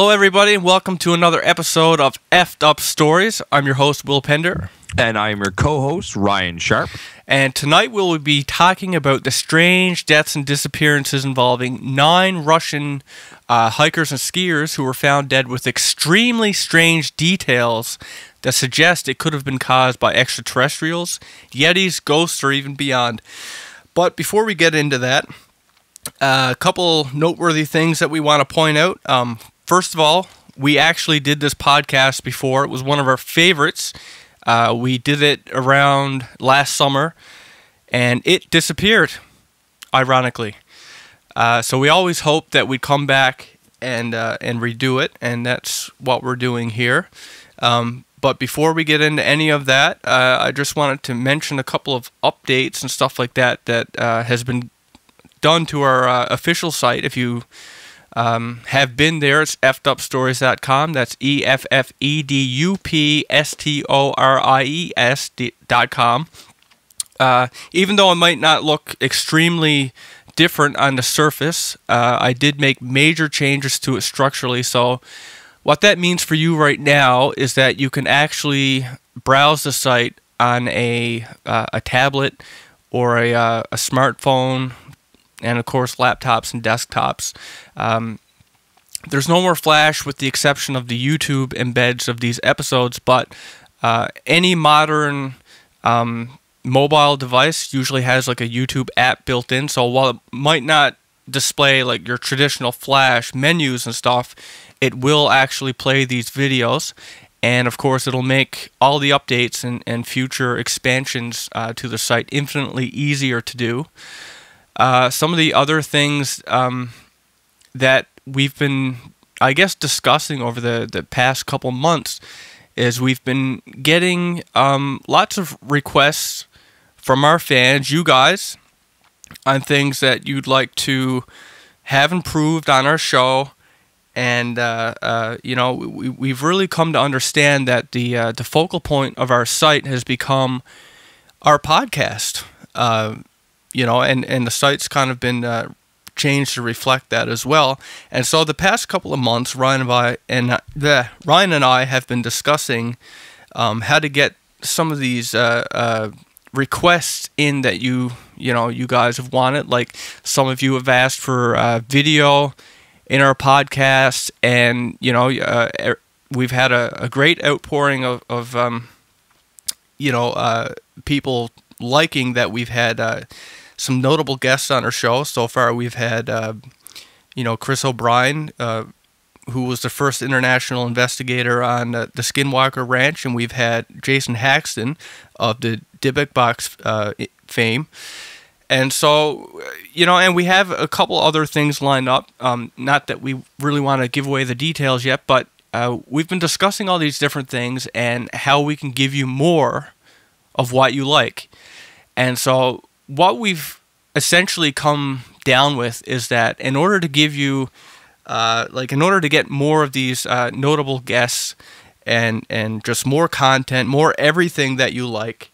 Hello, everybody, and welcome to another episode of Effed Up Stories. I'm your host, Will Pender. And I'm your co host, Ryan Sharpe. And tonight we'll be talking about the strange deaths and disappearances involving nine Russian uh, hikers and skiers who were found dead with extremely strange details that suggest it could have been caused by extraterrestrials, yetis, ghosts, or even beyond. But before we get into that, uh, a couple noteworthy things that we want to point out. Um, first of all, we actually did this podcast before. It was one of our favorites. Uh, we did it around last summer, and it disappeared, ironically. Uh, so we always hoped that we'd come back and uh, and redo it, and that's what we're doing here. Um, but before we get into any of that, uh, I just wanted to mention a couple of updates and stuff like that that uh, has been done to our uh, official site. If you um, have been there, it's effedupstories.com. That's E F F E D U P S T O R I E S dot com. Uh, even though it might not look extremely different on the surface, uh, I did make major changes to it structurally. So, what that means for you right now is that you can actually browse the site on a, uh, a tablet or a, uh, a smartphone and of course laptops and desktops. Um, there's no more Flash with the exception of the YouTube embeds of these episodes, but uh, any modern um, mobile device usually has like a YouTube app built in. So while it might not display like your traditional Flash menus and stuff, it will actually play these videos. And of course, it'll make all the updates and, and future expansions uh, to the site infinitely easier to do. Uh, some of the other things um, that we've been, I guess, discussing over the, the past couple months is we've been getting um, lots of requests from our fans, you guys, on things that you'd like to have improved on our show. And uh, uh, you know, we, we've really come to understand that the uh, the focal point of our site has become our podcast. You know, and, and the site's kind of been uh, changed to reflect that as well. And so the past couple of months, Ryan and I and uh, the Ryan and I have been discussing um, how to get some of these uh, uh, requests in that you you know you guys have wanted. Like some of you have asked for uh, video in our podcast, and you know uh, er, we've had a, a great outpouring of, of um, you know uh, people liking that we've had some notable guests on our show. So far, we've had, uh, you know, Chris O'Brien, uh, who was the first international investigator on uh, the Skinwalker Ranch, and we've had Jason Haxton of the Dybbuk Box uh, fame. And so, you know, and we have a couple other things lined up. Um, not that we really want to give away the details yet, but uh, we've been discussing all these different things and how we can give you more of what you like. And so what we've essentially come down with is that in order to give you, uh, like, in order to get more of these uh, notable guests and and just more content, more everything that you like,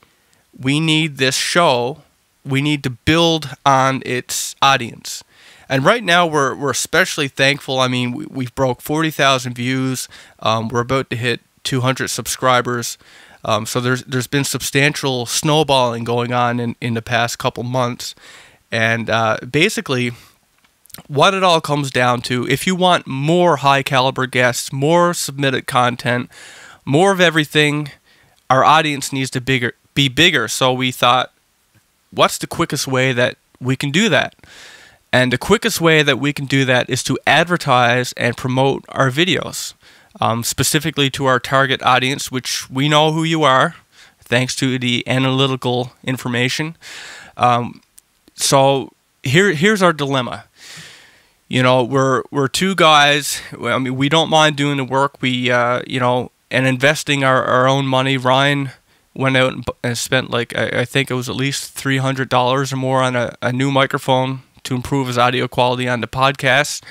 we need this show. We need to build on its audience. And right now, we're, we're especially thankful. I mean, we, we've broke 40,000 views. Um, we're about to hit 200 subscribers. Um, so there's there's been substantial snowballing going on in, in the past couple months, and uh, basically, what it all comes down to, if you want more high caliber guests, more submitted content, more of everything, our audience needs to bigger be bigger. So we thought, what's the quickest way that we can do that? And the quickest way that we can do that is to advertise and promote our videos um, specifically to our target audience, which we know who you are, thanks to the analytical information. Um, so here, here's our dilemma. You know, we're we're two guys. I mean, we don't mind doing the work. We, uh, you know, and investing our, our own money. Ryan went out and spent like I, I think it was at least three hundred dollars or more on a, a new microphone to improve his audio quality on the podcast.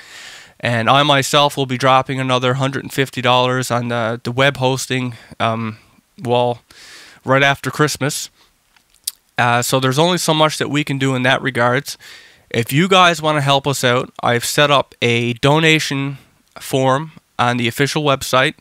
And I myself will be dropping another $150 on the, the web hosting, um, well, right after Christmas. Uh, so there's only so much that we can do in that regards. If you guys want to help us out, I've set up a donation form on the official website.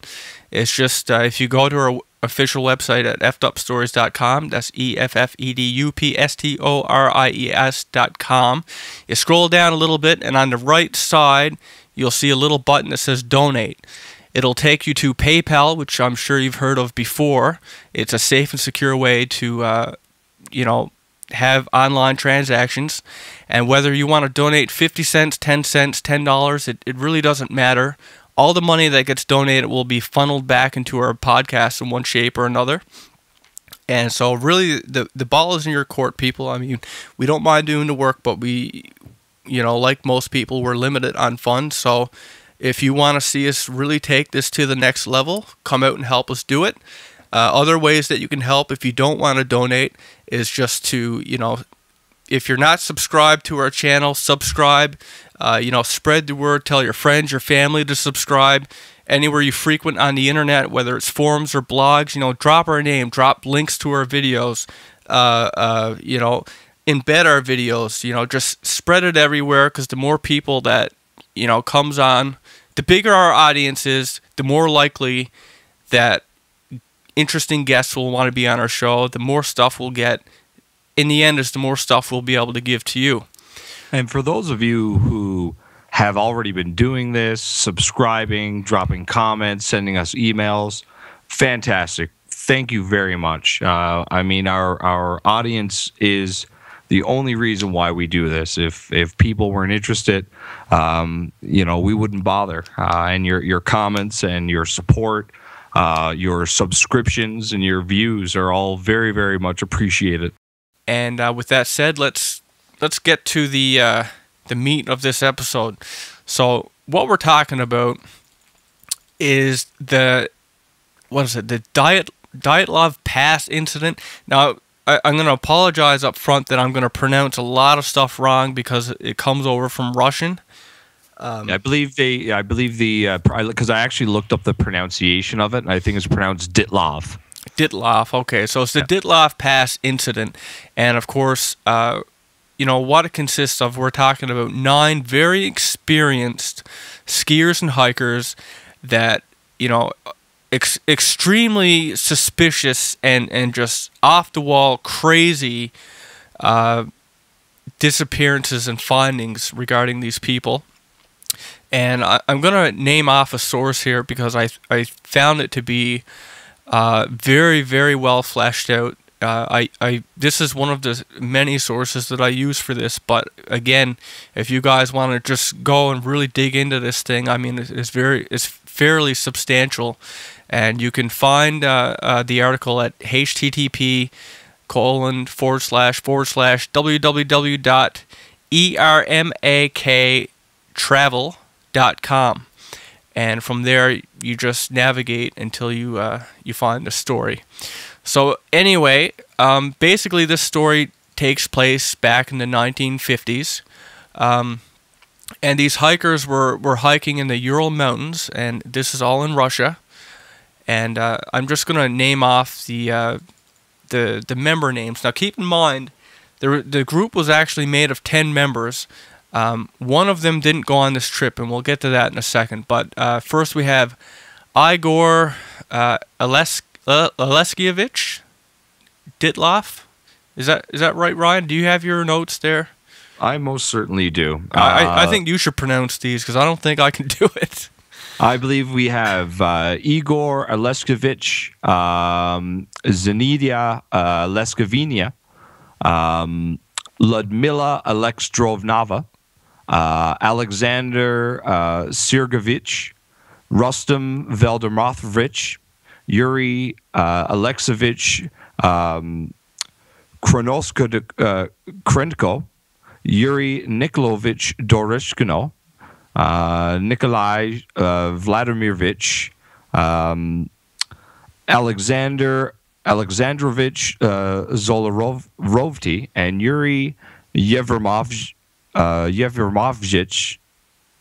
It's just uh, if you go to our official website at effedupstories.com, that's E F F E D U P S T O R I E S.com. You scroll down a little bit, and on the right side, you'll see a little button that says donate. It'll take you to PayPal, which I'm sure you've heard of before. It's a safe and secure way to, uh, you know, have online transactions. And whether you want to donate 50 cents, 10 cents, $10, it, it really doesn't matter. All the money that gets donated will be funneled back into our podcast in one shape or another. And so, really, the the ball is in your court, people. I mean, we don't mind doing the work, but we, you know, like most people, we're limited on funds. So, if you want to see us really take this to the next level, come out and help us do it. Uh, other ways that you can help if you don't want to donate is just to, you know, if you're not subscribed to our channel, subscribe. Uh, you know, spread the word. Tell your friends, your family to subscribe. Anywhere you frequent on the internet, whether it's forums or blogs, you know, drop our name, drop links to our videos. Uh, uh, you know, embed our videos. You know, just spread it everywhere because the more people that you know comes on, the bigger our audience is, the more likely that interesting guests will want to be on our show. The more stuff we'll get. In the end, is the more stuff we'll be able to give to you. And for those of you who have already been doing this, subscribing, dropping comments, sending us emails, fantastic. Thank you very much. Uh, I mean, our our audience is the only reason why we do this. If if people weren't interested, um, you know, we wouldn't bother. Uh, and your your comments and your support, uh, your subscriptions and your views are all very very much appreciated. And uh, with that said, let's let's get to the uh, the meat of this episode. So what we're talking about is the what is it? The diet Dyatlov Pass incident. Now I, am going to apologize up front that I'm going to pronounce a lot of stuff wrong because it comes over from Russian. Um, I believe they. I believe the because uh, I actually looked up the pronunciation of it, and I think it's pronounced Ditlov. Ditlov. Okay, so it's the yeah. Ditlov Pass incident, and of course, uh, you know what it consists of. We're talking about nine very experienced skiers and hikers that you know ex- extremely suspicious and and just off the wall crazy uh, disappearances and findings regarding these people. And I, am going to name off a source here because I I found it to be uh, very, very well fleshed out. Uh, I, I, this is one of the many sources that I use for this. But again, if you guys want to just go and really dig into this thing, I mean, it's very, it's fairly substantial, and you can find uh, uh, the article at http colon forward slash forward slash www.ermaktravel.com and from there you just navigate until you uh, you find the story. So anyway, um, basically this story takes place back in the 1950s, um, and these hikers were were hiking in the Ural Mountains, and this is all in Russia. And uh, I'm just gonna name off the uh, the the member names. Now keep in mind, the the group was actually made of ten members. Um, one of them didn't go on this trip, and we'll get to that in a second. But uh, first, we have Igor uh, Alesk- uh, Aleskievich Ditloff. Is that is that right, Ryan? Do you have your notes there? I most certainly do. I, I uh, think you should pronounce these because I don't think I can do it. I believe we have uh, Igor Aleskevich, um, Zenidia uh, Leskavinia, um, Ludmila Alexdrovnava, uh, Alexander uh, Sirgovich, Rustam Veldermothvich, Yuri uh, Alexevich um, Kronosko uh, Krenko, Yuri Nikolovich Dorishkino, uh, Nikolai uh, Vladimirovich, um, Alexander Alexandrovich uh, Zolorovty, and Yuri Yevremovich uh,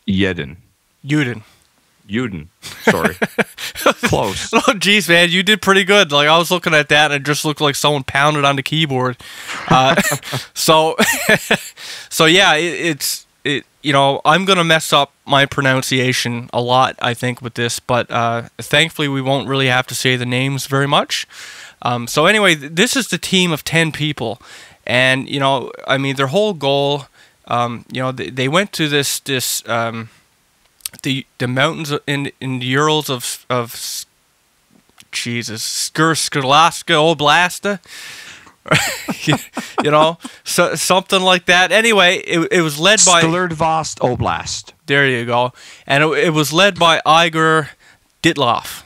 Yedin. Yudin. Yudin. Sorry. Close. Oh, geez, man, you did pretty good. Like I was looking at that, and it just looked like someone pounded on the keyboard. Uh, so, so yeah, it, it's it you know I'm gonna mess up my pronunciation a lot I think with this, but uh, thankfully we won't really have to say the names very much. Um, so anyway, this is the team of ten people, and you know I mean their whole goal, um, you know they, they went to this this um, the the mountains in in the Urals of of Jesus Skurskalaska Oblasta. you know, so, something like that. Anyway, it, it was led by Sklerdvost Oblast. there you go. And it, it was led by Igor Ditloff.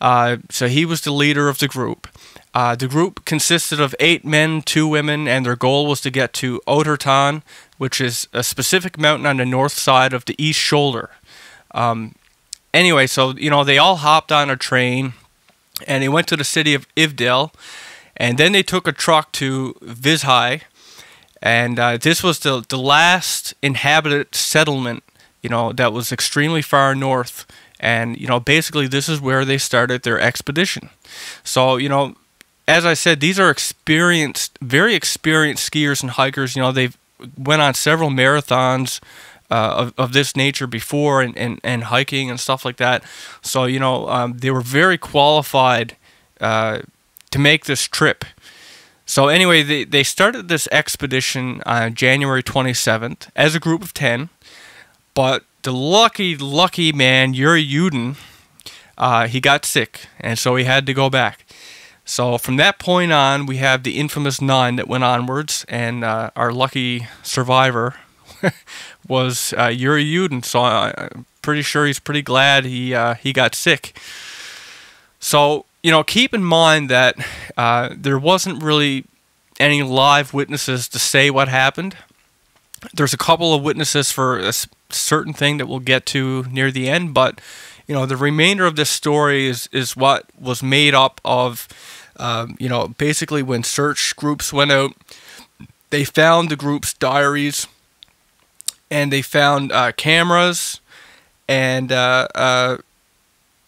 Uh, so he was the leader of the group. Uh, the group consisted of eight men, two women, and their goal was to get to Otorten, which is a specific mountain on the north side of the east shoulder. Um, anyway, so, you know, they all hopped on a train and they went to the city of Ivdel. And then they took a truck to Vizhai, and uh, this was the the last inhabited settlement, you know, that was extremely far north. And you know, basically, this is where they started their expedition. So you know, as I said, these are experienced, very experienced skiers and hikers. You know, they've went on several marathons. Uh, of, of this nature before and, and, and hiking and stuff like that. So, you know, um, they were very qualified uh, to make this trip. So anyway, they, they started this expedition on January 27th as a group of 10. But the lucky, lucky man, Yuri Yudin, uh, he got sick, and so he had to go back. So from that point on, we have the infamous nine that went onwards, and uh, our lucky survivor was uh, Yuri Yudin. So I'm pretty sure he's pretty glad he uh, he got sick. So you know, keep in mind that uh, there wasn't really any live witnesses to say what happened. There's a couple of witnesses for a certain thing that we'll get to near the end, but you know, the remainder of this story is is what was made up of. Um, you know, basically, when search groups went out, they found the group's diaries, and they found uh, cameras, and uh, uh,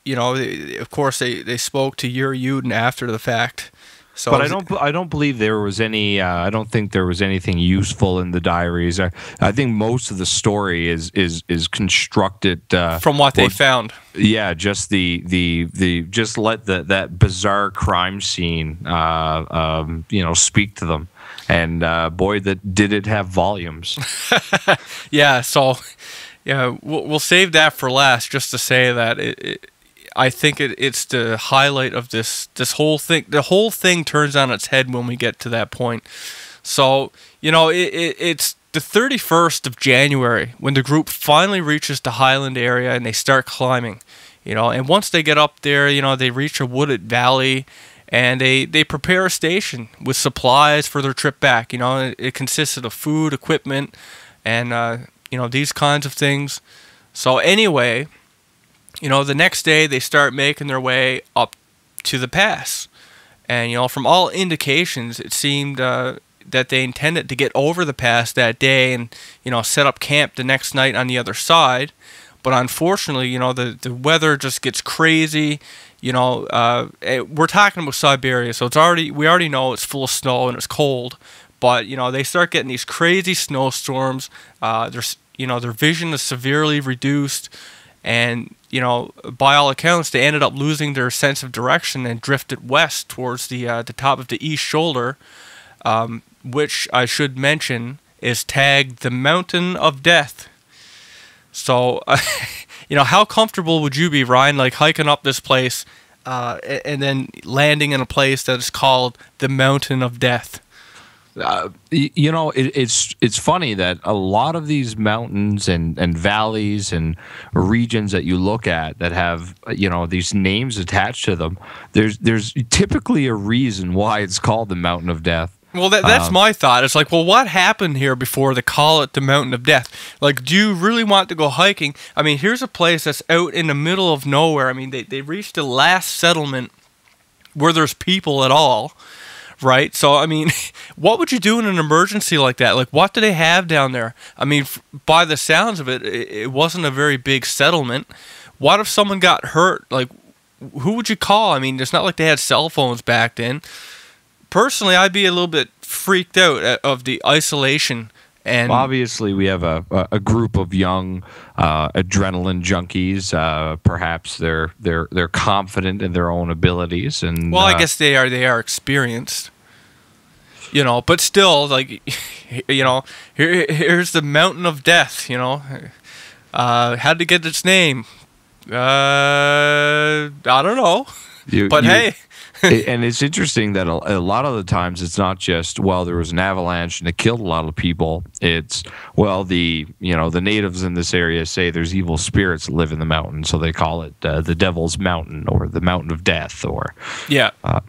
you know, they, of course, they, they spoke to Yuri Yudin after the fact. So But I don't. I don't believe there was any. Uh, I don't think there was anything useful in the diaries. I, I think most of the story is is is constructed uh, from what they or- found. Yeah, just the the the just let the that bizarre crime scene, uh, um, you know, speak to them. And uh, boy, that did it have volumes. Yeah, so yeah, we'll, we'll save that for last, just to say that it, it, I think it, it's the highlight of this this whole thing. The whole thing turns on its head when we get to that point. So you know, it, it, it's the 31st of January when the group finally reaches the highland area and they start climbing. You know, and once they get up there, you know, they reach a wooded valley. And they, they prepare a station with supplies for their trip back. You know, it, it consisted of food, equipment, and uh, you know these kinds of things. So anyway, you know the next day they start making their way up to the pass, and you know from all indications it seemed uh, that they intended to get over the pass that day and you know set up camp the next night on the other side. But unfortunately, you know the the weather just gets crazy. You know, uh, eh, we're talking about Siberia, so it's already we already know it's full of snow and it's cold but you know they start getting these crazy snowstorms. Uh, there's you know their vision is severely reduced, and you know by all accounts they ended up losing their sense of direction and drifted west towards the uh, the top of the east shoulder, um, which I should mention is tagged the Mountain of Death. So, you know, how comfortable would you be, Ryan, like hiking up this place, uh, and then landing in a place that is called the Mountain of Death? Uh, you know, it, it's it's funny that a lot of these mountains and, and valleys and regions that you look at that have you know these names attached to them. There's there's typically a reason why it's called the Mountain of Death. Well, that, that's Um, my thought. It's like, well, what happened here before they call it the Mountain of Death? Like, do you really want to go hiking? I mean, here's a place that's out in the middle of nowhere. I mean, they, they reached the last settlement where there's people at all, right? So, I mean, what would you do in an emergency like that? Like, what do they have down there? I mean, f- by the sounds of it, it, it wasn't a very big settlement. What if someone got hurt? Like, who would you call? I mean, it's not like they had cell phones back then personally, I'd be a little bit freaked out at, of the isolation And Well, obviously, we have a, a- a group of young uh, adrenaline junkies. Uh, perhaps they're they're they're confident in their own abilities, and well, I uh, guess they are they are experienced. You know, but still, like, you know, here here's the mountain of death. You know, uh, how did it get its name? Uh, I don't know. you- But you- hey, and it's interesting that a, a lot of the times it's not just well there was an avalanche and it killed a lot of people it's well the you know the natives in this area say there's evil spirits that live in the mountain so they call it uh, the devil's mountain or the mountain of death or Yeah. Uh,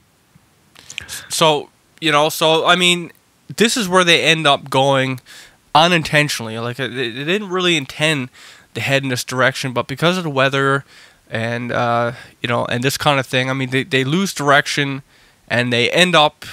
so you know, so I mean, this is where they end up going unintentionally. Like uh, they, didn't really intend to head in this direction, but because of the weather and uh, you know, and this kind of thing, I mean, they they lose direction and they end up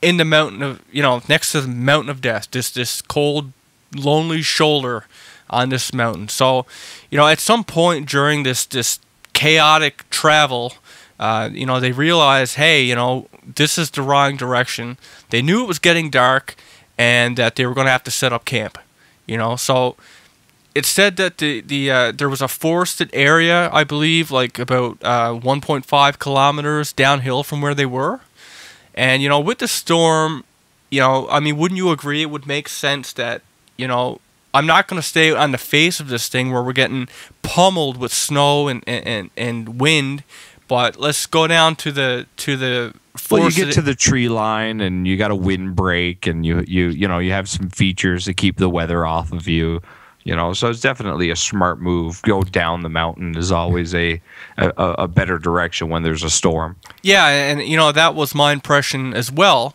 in the mountain of you know next to the mountain of death. This this cold, lonely shoulder on this mountain. So, you know, at some point during this this chaotic travel, uh, you know, they realized, hey, you know, this is the wrong direction. They knew it was getting dark, and that they were going to have to set up camp. You know, so it said that the the uh, there was a forested area, I believe, like about uh, 1.5 kilometers downhill from where they were. And you know, with the storm, you know, I mean, wouldn't you agree? It would make sense that you know, I'm not going to stay on the face of this thing where we're getting pummeled with snow and and, and wind, but let's go down to the to the well you get to the tree line and you got a windbreak and you you you know you have some features to keep the weather off of you you know so it's definitely a smart move go down the mountain is always a a, a better direction when there's a storm Yeah, and you know that was my impression as well,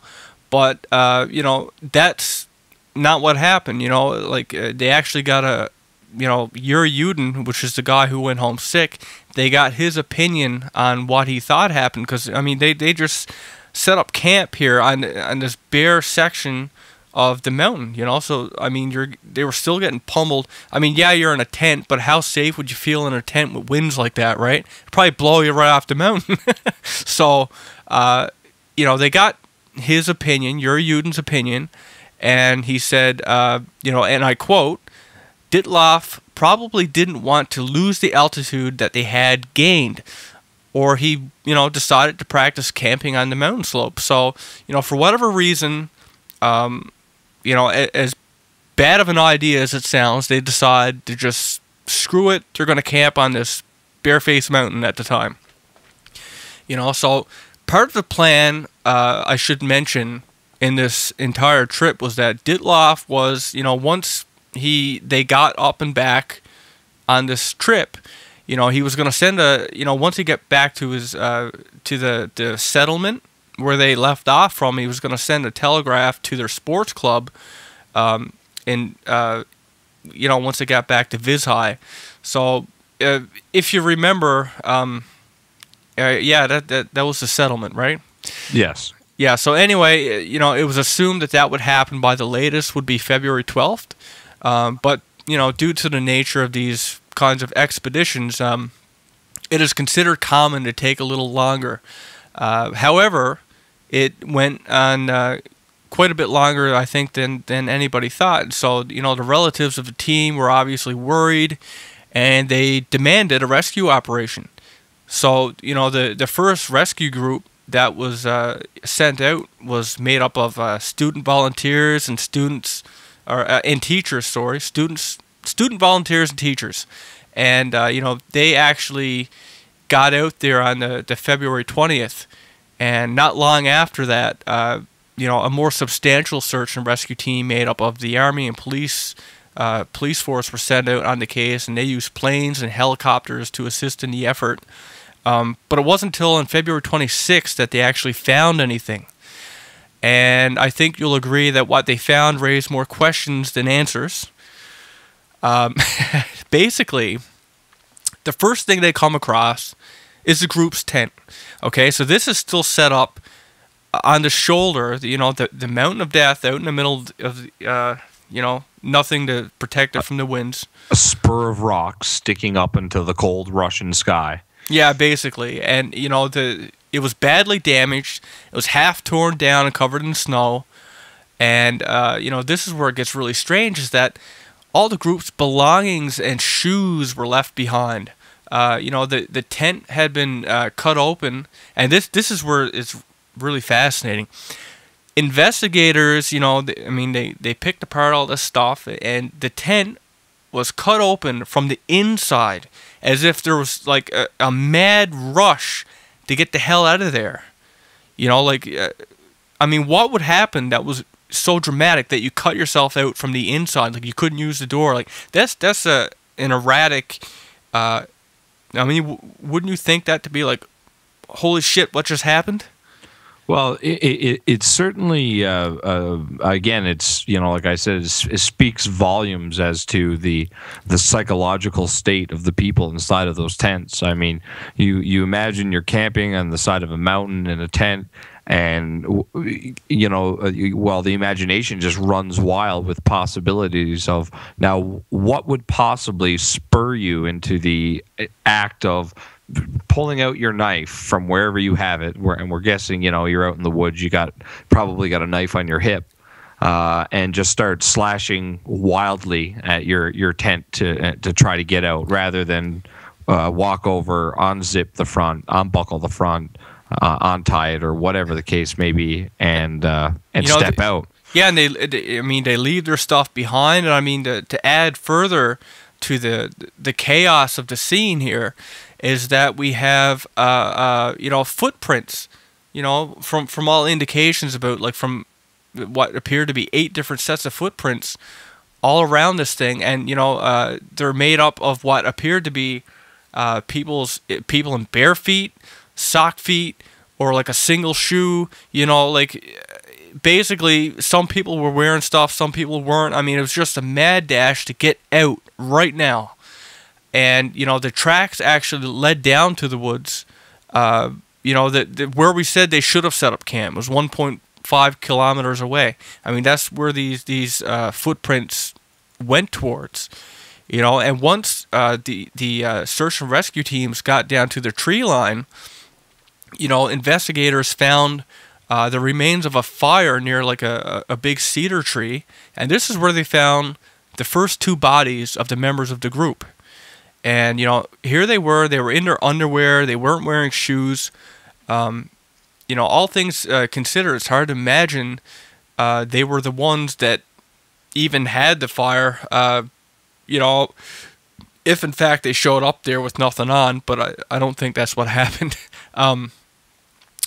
but uh, you know that's not what happened. You know, like uh, they actually got a, you know, Yuri Yudin, which is the guy who went home sick. They got his opinion on what he thought happened because I mean they they just set up camp here on on this bare section of the mountain. You know, so I mean you're they were still getting pummeled. I mean yeah you're in a tent, but how safe would you feel in a tent with winds like that, right? It'd probably blow you right off the mountain. so, uh, you know, they got his opinion, Yuri Yudin's opinion, and he said, uh, you know, and I quote, Ditloff probably didn't want to lose the altitude that they had gained, or he, you know, decided to practice camping on the mountain slope. So, you know, for whatever reason, um, you know, as bad of an idea as it sounds, they decide to just screw it. They're going to camp on this barefaced mountain at the time. You know, so part of the plan, uh, I should mention, in this entire trip was that Ditloff was, you know, once he they got up and back on this trip, you know, he was going to send a, you know, once he get back to his uh, to the the settlement where they left off from, he was going to send a telegraph to their sports club, um, and uh, you know, once they got back to Vizhai. So uh, if you remember, um, uh, yeah, that, that that was the settlement, right? yes Yeah. So anyway, uh, you know, it was assumed that that would happen by the latest would be February twelfth, um, but you know, due to the nature of these kinds of expeditions, um, it is considered common to take a little longer. Uh, however, it went on uh, quite a bit longer, I think, than than anybody thought. So you know, the relatives of the team were obviously worried, and they demanded a rescue operation. So you know, the the first rescue group that was uh, sent out was made up of uh, student volunteers and students, or uh, and teachers. Sorry, students, student volunteers and teachers, and uh, you know they actually got out there on the, the February twentieth, and not long after that, uh, you know, a more substantial search and rescue team made up of the army and police. Uh, police force were sent out on the case, and they used planes and helicopters to assist in the effort. Um, but it wasn't until on February 26th that they actually found anything. And I think you'll agree that what they found raised more questions than answers. Um, basically, the first thing they come across is the group's tent. Okay, so this is still set up on the shoulder, you know, the, the mountain of death out in the middle of, the, uh, you know, nothing to protect it from the winds. a spur of rocks sticking up into the cold russian sky Yeah, basically, and you know the it was badly damaged. It was half torn down and covered in snow, And uh, you know, this is where it gets really strange: is that all the group's belongings and shoes were left behind. Uh, you know, the the tent had been uh, cut open, and this this is where it's really fascinating. Investigators, you know, I mean, they they picked apart all this stuff, and the tent was cut open from the inside, as if there was like a, a mad rush to get the hell out of there. You know, like, uh, I mean, what would happen that was so dramatic that you cut yourself out from the inside, like you couldn't use the door? Like that's that's a an erratic. Uh, I mean, wouldn't you think that to be like, holy shit, what just happened? Well, it, it, it certainly, uh, uh, again, it's you know, like I said, it speaks volumes as to the the psychological state of the people inside of those tents. I mean, you you imagine you're camping on the side of a mountain in a tent, and you know, uh, well, the imagination just runs wild with possibilities of now what would possibly spur you into the act of pulling out your knife from wherever you have it, and we're guessing, you know, you're out in the woods, you got probably got a knife on your hip, uh, and just start slashing wildly at your your tent to uh, to try to get out, rather than uh, walk over, unzip the front, unbuckle the front, uh, untie it, or whatever the case may be, and uh, and you know, step out. Yeah, and they, they, I mean, they leave their stuff behind, and I mean, to to add further to the the chaos of the scene here is that we have uh, uh, you know footprints you know from from all indications about like from what appear to be eight different sets of footprints all around this thing. And you know uh, they're made up of what appeared to be uh, people's people in bare feet sock feet or like a single shoe you know like basically some people were wearing stuff some people weren't. I mean it was just a mad dash to get out right now and you know the tracks actually led down to the woods. Uh, you know that where we said they should have set up camp was 1.5 kilometers away. I mean that's where these these uh, footprints went towards. You know, and once uh, the the uh, search and rescue teams got down to the tree line, you know, investigators found uh, the remains of a fire near like a, a big cedar tree, and this is where they found the first two bodies of the members of the group. And you know, here they were. They were in their underwear. They weren't wearing shoes. Um, you know, all things uh, considered, it's hard to imagine uh, they were the ones that even had the fire. Uh, you know, if in fact they showed up there with nothing on, but I, I don't think that's what happened. um,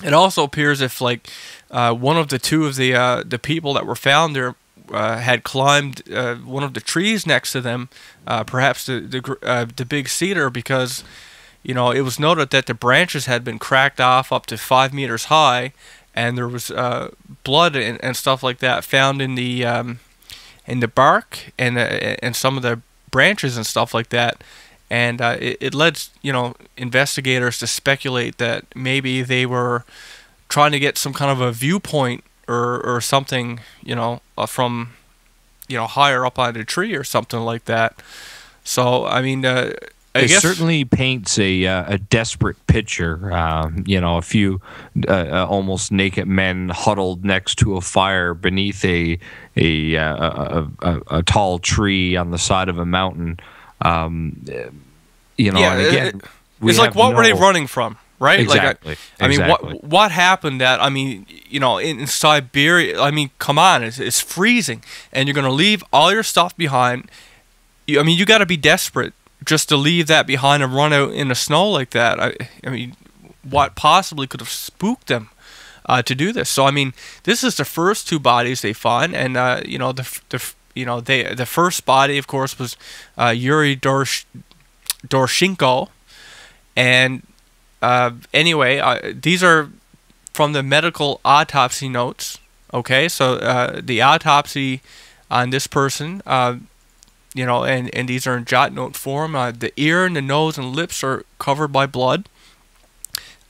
it also appears if like uh, one of the two of the uh, the people that were found there uh, had climbed uh, one of the trees next to them, uh, perhaps the the, uh, the big cedar, because you know it was noted that the branches had been cracked off up to five meters high, and there was uh, blood and, and stuff like that found in the um, in the bark and and some of the branches and stuff like that. And it, it led you know investigators to speculate that maybe they were trying to get some kind of a viewpoint or or something, you know, uh, from you know higher up on the tree or something like that. So I mean, uh, I it guess certainly paints a uh, a desperate picture. Um, you know, a few uh, uh, almost naked men huddled next to a fire beneath a a uh, a, a, a, tall tree on the side of a mountain. Um, you know, yeah, again, it, it's like what no, were they running from? Right? Exactly. Like, I, I exactly. mean, what what happened? That I mean, you know, in, in Siberia. I mean, come on, it's, it's freezing, and you're gonna leave all your stuff behind. You, I mean, you got to be desperate just to leave that behind and run out in the snow like that. I, I mean, what possibly could have spooked them? Uh, to do this, so I mean, this is the first two bodies they find, and uh, you know the the you know they the first body, of course, was uh, Yuri Dorsh, and uh, anyway, uh, these are from the medical autopsy notes. Okay, so uh, the autopsy on this person, uh, you know, and, and these are in jot note form. Uh, the ear and the nose and lips are covered by blood.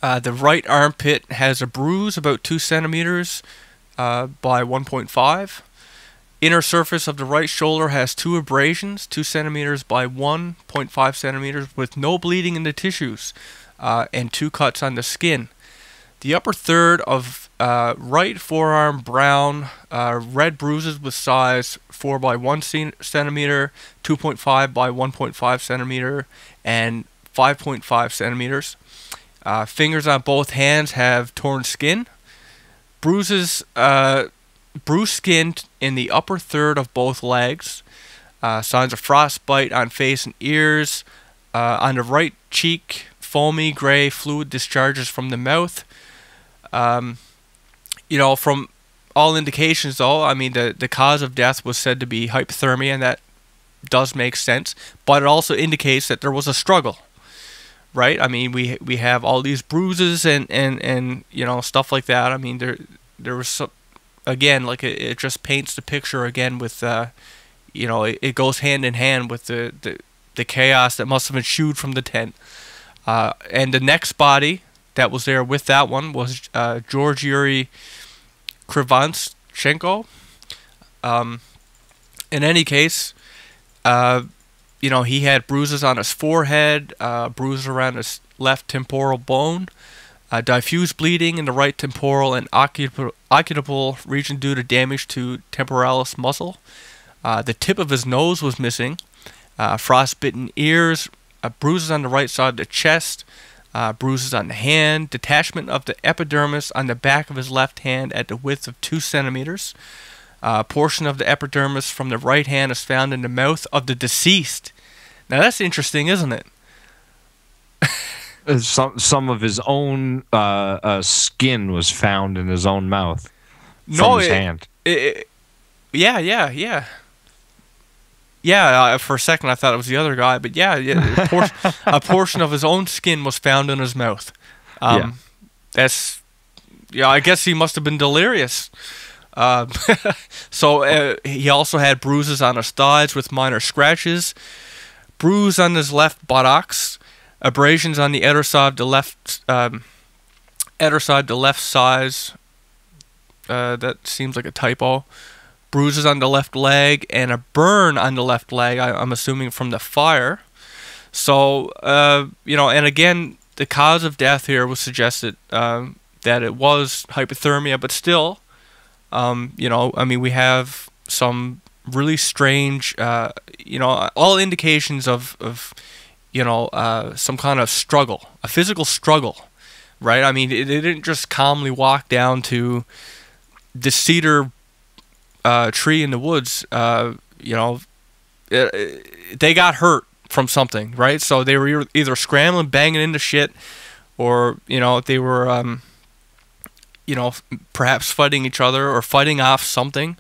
the right armpit has a bruise about 2 centimeters by 1.5. Inner surface of the right shoulder has two abrasions, 2 centimeters by 1.5 centimeters, with no bleeding in the tissues uh, and two cuts on the skin. The upper third of uh, right forearm brown, uh, red bruises with size 4 by 1 centimeter, 2.5 by 1.5 centimeter, and 5.5 centimeters. Uh, fingers on both hands have torn skin. Bruises, uh, bruised skin in the upper third of both legs. Uh, signs of frostbite on face and ears. On the right cheek, foamy gray fluid discharges from the mouth. Um, you know, from all indications, though, I mean, the, the cause of death was said to be hypothermia, and that does make sense. But it also indicates that there was a struggle, right? I mean, we we have all these bruises and, and, and you know stuff like that. I mean, there there was some, again, like it, it just paints the picture again with, uh, you know, it, it goes hand in hand with the, the the chaos that must have ensued from the tent. Uh, and the next body that was there with that one was uh, George Yuri Krivonchenko. Um, in any case, uh, you know, he had bruises on his forehead, uh, bruises around his left temporal bone, uh, diffuse bleeding in the right temporal and occipital region due to damage to temporalis muscle. Uh, the tip of his nose was missing. Uh, frostbitten ears, uh, bruises on the right side of the chest, uh, bruises on the hand, detachment of the epidermis on the back of his left hand at the width of 2 centimeters. Uh, a portion of the epidermis from the right hand is found in the mouth of the deceased. Now that's interesting, isn't it? Uh, some some of his own uh, uh, skin was found in his own mouth. no, his it, hand. It, it, yeah, yeah, yeah. Yeah, uh, for a second I thought it was the other guy, but yeah, yeah a, portion, a portion of his own skin was found in his mouth. Um, Yeah. That's yeah. I guess he must have been delirious. Um, so uh, he also had bruises on his thighs with minor scratches, bruise on his left buttocks, abrasions on the outer side of the left um, outer side, the left size. Uh, that seems like a typo bruises on the left leg, and a burn on the left leg. I, am assuming from the fire. So, uh, you know, and again, the cause of death here was suggested um, that it was hypothermia, but still, um, you know, I mean, we have some really strange, uh, you know, all indications of, of you know, uh, some kind of struggle, a physical struggle, right? I mean, they didn't just calmly walk down to the cedar uh, tree in the woods, uh, you know, it, it, they got hurt from something, right? So they were either scrambling, banging into shit, or you know they were, um, you know, perhaps fighting each other or fighting off something.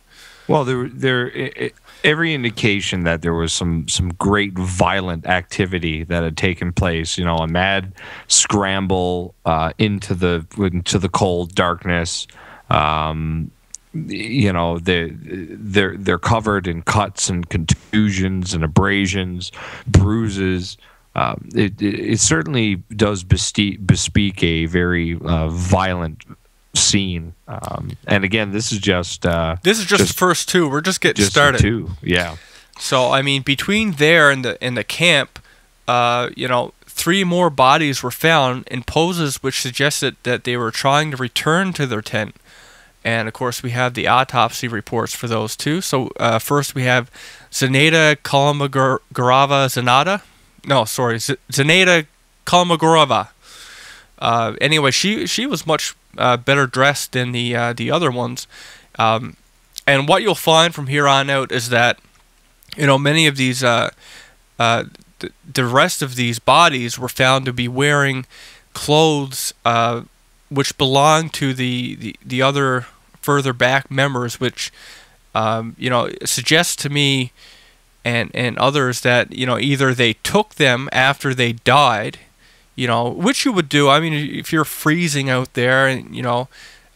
Well, there, there, every indication that there was some some great violent activity that had taken place. You know, a mad scramble uh, into the into the cold darkness. Um, you know they they're they're covered in cuts and contusions and abrasions, bruises. Um, it, it, certainly does bespeak, bespeak a very uh, violent scene. Um, and again, this is just uh, this is just, just, the first two. We're just getting just started. Two, yeah. So I mean, between there and the in the camp, uh, you know, three more bodies were found in poses which suggested that they were trying to return to their tent. And of course, we have the autopsy reports for those two. So uh, first we have Zaneta Kolmogorova Zanata. No, sorry, Zaneta Kolmogorova. Uh, anyway, she she was much uh, better dressed than the uh, the other ones. Um, and what you'll find from here on out is that, you know, many of these, uh, uh, the, the rest of these bodies were found to be wearing clothes which belonged to the, the, the other further back members, which um, you know suggests to me and and others that you know either they took them after they died, you know, which you would do. I mean, if you're freezing out there and you know,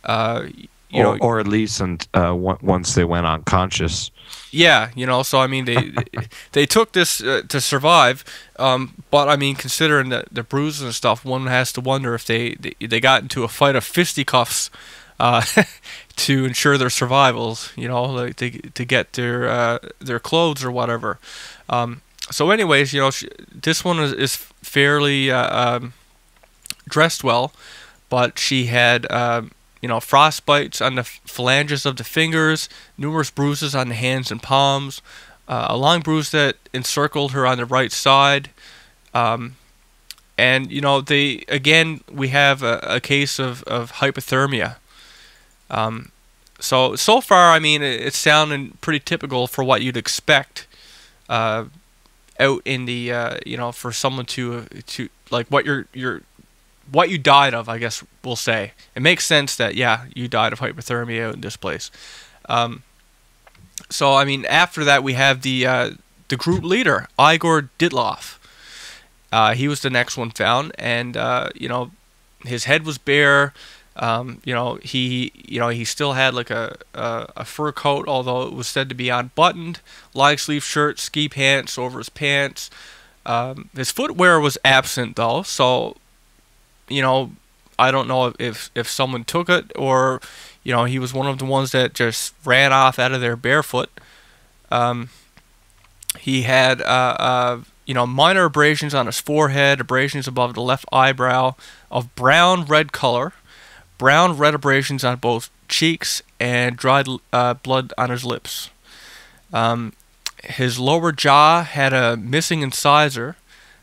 uh, you or, know, or at least and, uh, once they went unconscious. Yeah, you know, so I mean, they they took this uh, to survive, um, but I mean, considering the the bruises and stuff, one has to wonder if they they, they got into a fight of fisticuffs uh, to ensure their survivals. You know, like to to get their uh, their clothes or whatever. Um, so, anyways, you know, this one is, is fairly uh, um, dressed well, but she had uh, you know frostbites on the phalanges of the fingers, numerous bruises on the hands and palms, uh, a long bruise that encircled her on the right side. Um, and you know they again we have a, a case of, of hypothermia. Um, so so far, I mean, it, it's sounding pretty typical for what you'd expect uh, out in the uh, you know for someone to to like what you're you're what you died of. I guess we'll say it makes sense that yeah you died of hypothermia out in this place. Um, so I mean, after that we have the uh, the group leader Igor Dyatlov. Uh, he was the next one found, and uh, you know, his head was bare. Um, you know, he you know he still had like a, a, a fur coat, although it was said to be unbuttoned. Long sleeve shirt, ski pants over his pants. Um, his footwear was absent though, so you know, I don't know if if someone took it or you know he was one of the ones that just ran off out of there barefoot. Um, he had uh, uh, you know, minor abrasions on his forehead, abrasions above the left eyebrow of brown red color, brown red abrasions on both cheeks, and dried uh, blood on his lips. Um, his lower jaw had a missing incisor.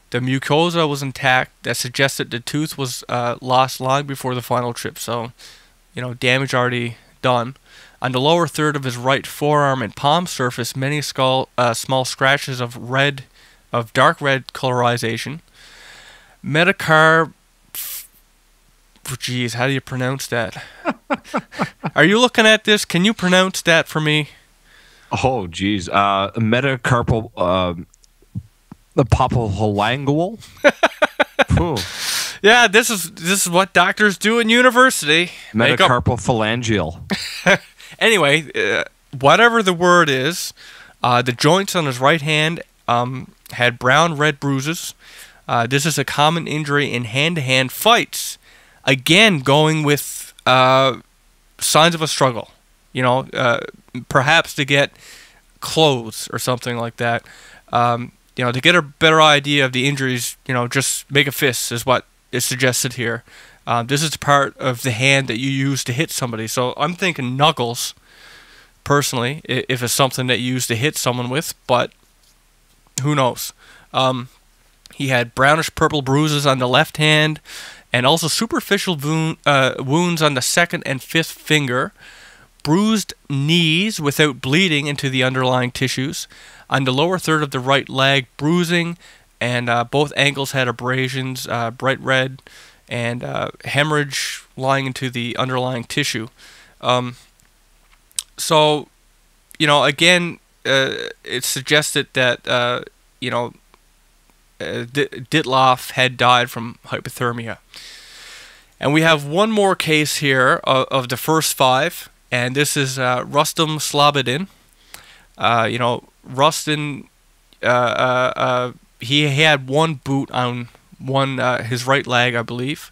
The mucosa was intact. That suggested the tooth was uh, lost long before the final trip. So, you know, damage already done. On the lower third of his right forearm and palm surface, many skull, uh, small scratches of red of dark red colorization. Metacar. Jeez, how do you pronounce that? Are you looking at this? Can you pronounce that for me? Oh, geez. Uh, metacarpal. Uh, the papillolangual. yeah, this is this is what doctors do in university. Metacarpal phalangeal. anyway, uh, whatever the word is, uh, the joints on his right hand um, had brown red bruises. Uh, this is a common injury in hand to hand fights. Again, going with uh, signs of a struggle. You know, uh, perhaps to get clothes or something like that. Um, you know, to get a better idea of the injuries, you know, just make a fist is what is suggested here. Um, this is part of the hand that you use to hit somebody. So I'm thinking knuckles, personally, if it's something that you use to hit someone with, but who knows? Um, he had brownish purple bruises on the left hand and also superficial uh, wounds on the second and fifth finger, bruised knees without bleeding into the underlying tissues. On the lower third of the right leg, bruising, and uh, both ankles had abrasions, uh, bright red, and uh, hemorrhage lying into the underlying tissue. Um, so, you know, again, uh, it suggested that uh, you know uh, Dyatlov had died from hypothermia. And we have one more case here of, of the first five, and this is uh, Rustam Slobodin. Uh, you know, Rustin, uh, uh, uh, he had one boot on one his right leg, I believe.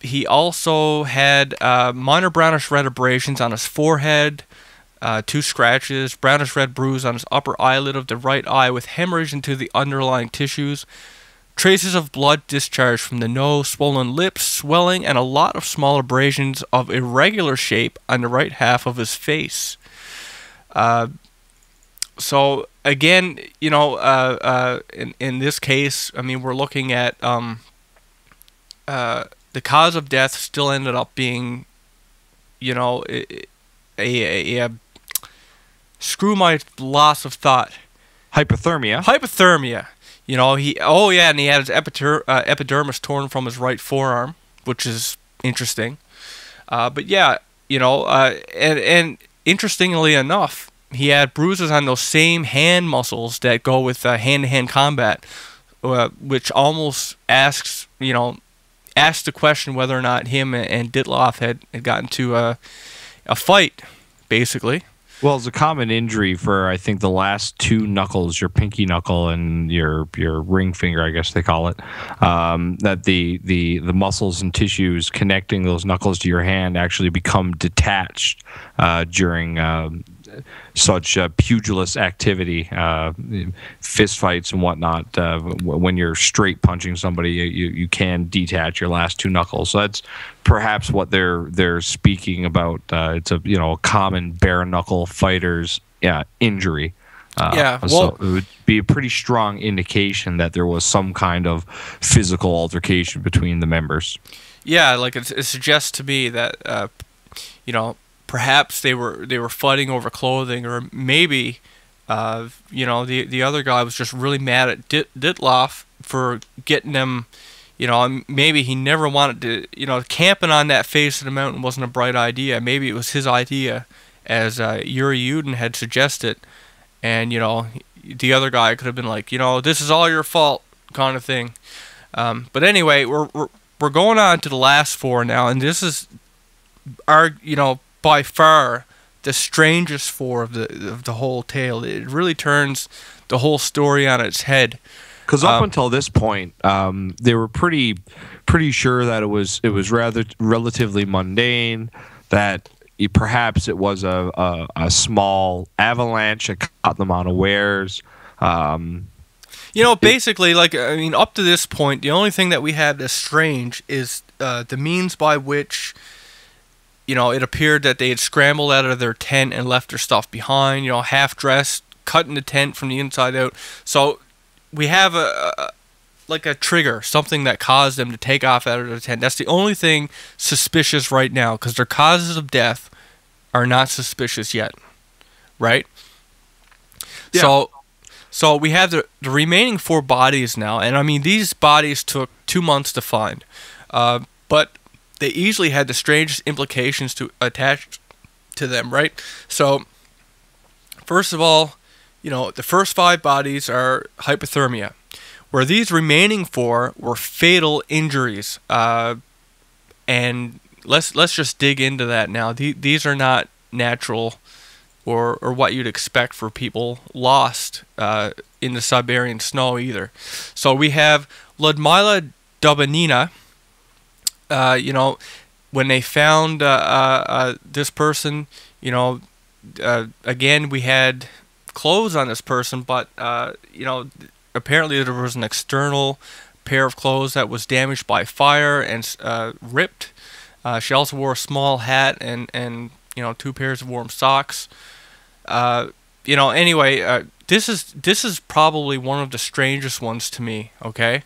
he also had minor brownish red abrasions on his forehead, uh, two scratches, brownish red bruise on his upper eyelid of the right eye with hemorrhage into the underlying tissues, traces of blood discharged from the nose, swollen lips, swelling, and a lot of small abrasions of irregular shape on the right half of his face. Uh, so again, you know, uh, uh, in in this case, I mean, we're looking at um, uh, the cause of death still ended up being, you know, a, a, a Screw my loss of thought. Hypothermia. Hypothermia. You know, he. Oh yeah, and he had his epider, uh, epidermis torn from his right forearm, which is interesting. Uh, but yeah, you know, uh, and and interestingly enough, he had bruises on those same hand muscles that go with uh, hand-to-hand combat, uh, which almost asks, you know, asks the question whether or not him and Dyatlov had, had gotten to a, a fight, basically. Well, it's a common injury for I think the last two knuckles, your pinky knuckle and your your ring finger, I guess they call it. Um, that the the the muscles and tissues connecting those knuckles to your hand actually become detached uh, during uh, such uh, pugilist activity, uh, fist fights and whatnot. Uh, when you're straight punching somebody, you, you can detach your last two knuckles. So that's perhaps what they're they're speaking about. Uh, it's a you know a common bare knuckle fighters yeah, injury. Uh, yeah, well, so it would be a pretty strong indication that there was some kind of physical altercation between the members. Yeah, like it, it suggests to me that uh, you know perhaps they were they were fighting over clothing, or maybe uh, you know the the other guy was just really mad at Dit- Dyatlov for getting them. You know, maybe he never wanted to. You know, camping on that face of the mountain wasn't a bright idea. Maybe it was his idea, as uh, Yuri Yudin had suggested, and you know, the other guy could have been like, you know, this is all your fault, kind of thing. Um, but anyway, we're, we're we're going on to the last four now, and this is our you know by far the strangest four of the of the whole tale. It really turns the whole story on its head. Because up um, until this point, um, they were pretty pretty sure that it was it was rather relatively mundane. That perhaps it was a, a, a small avalanche that caught them unawares. Um, you know, basically, like I mean, up to this point, the only thing that we had that's strange is uh, the means by which, you know, it appeared that they had scrambled out of their tent and left their stuff behind. You know, half dressed, cutting the tent from the inside out. So we have a, a like a trigger, something that caused them to take off out of the tent. That's the only thing suspicious right now, because their causes of death are not suspicious yet, right? Yeah. So so we have the, the remaining four bodies now, and I mean these bodies took two months to find, uh, but they easily had the strangest implications to attach to them, right? So first of all, you know the first five bodies are hypothermia, where these remaining four were fatal injuries, uh, and let's let's just dig into that now. these are not natural or or what you'd expect for people lost uh, in the Siberian snow either. So we have Ludmila Dubinina. Uh, you know, when they found uh, uh, uh this person, you know, uh, again we had clothes on this person, but you know, apparently there was an external pair of clothes that was damaged by fire and ripped. she also wore a small hat and and you know two pairs of warm socks. You know, anyway, this is this is probably one of the strangest ones to me. Okay,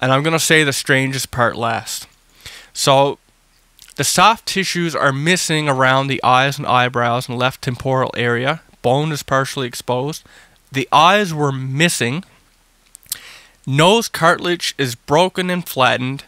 and I'm gonna say the strangest part last. So, the soft tissues are missing around the eyes and eyebrows and left temporal area. Bone is partially exposed. The eyes were missing. Nose cartilage is broken and flattened.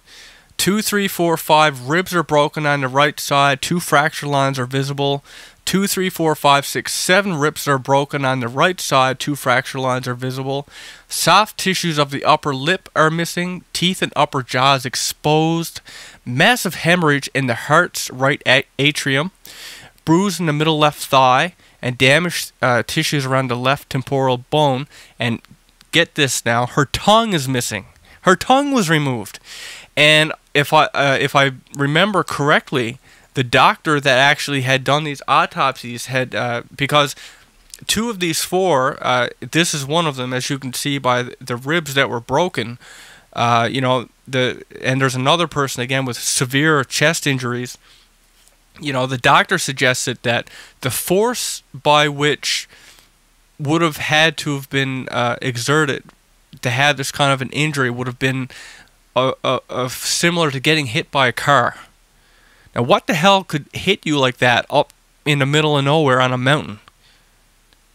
Two, three, four, five ribs are broken on the right side. Two fracture lines are visible. Two, three, four, five, six, seven rips are broken on the right side. Two fracture lines are visible. Soft tissues of the upper lip are missing. Teeth and upper jaws exposed. Massive hemorrhage in the heart's right atrium. Bruise in the middle left thigh. And damaged uh, tissues around the left temporal bone. And get this now, her tongue is missing. Her tongue was removed. And if I uh, if I remember correctly, the doctor that actually had done these autopsies had uh, because two of these four, uh, this is one of them, as you can see by the ribs that were broken. Uh, you know the and there's another person again with severe chest injuries. You know the doctor suggested that the force by which would have had to have been uh, exerted to have this kind of an injury would have been uh, uh, similar to getting hit by a car. Now, what the hell could hit you like that up in the middle of nowhere on a mountain?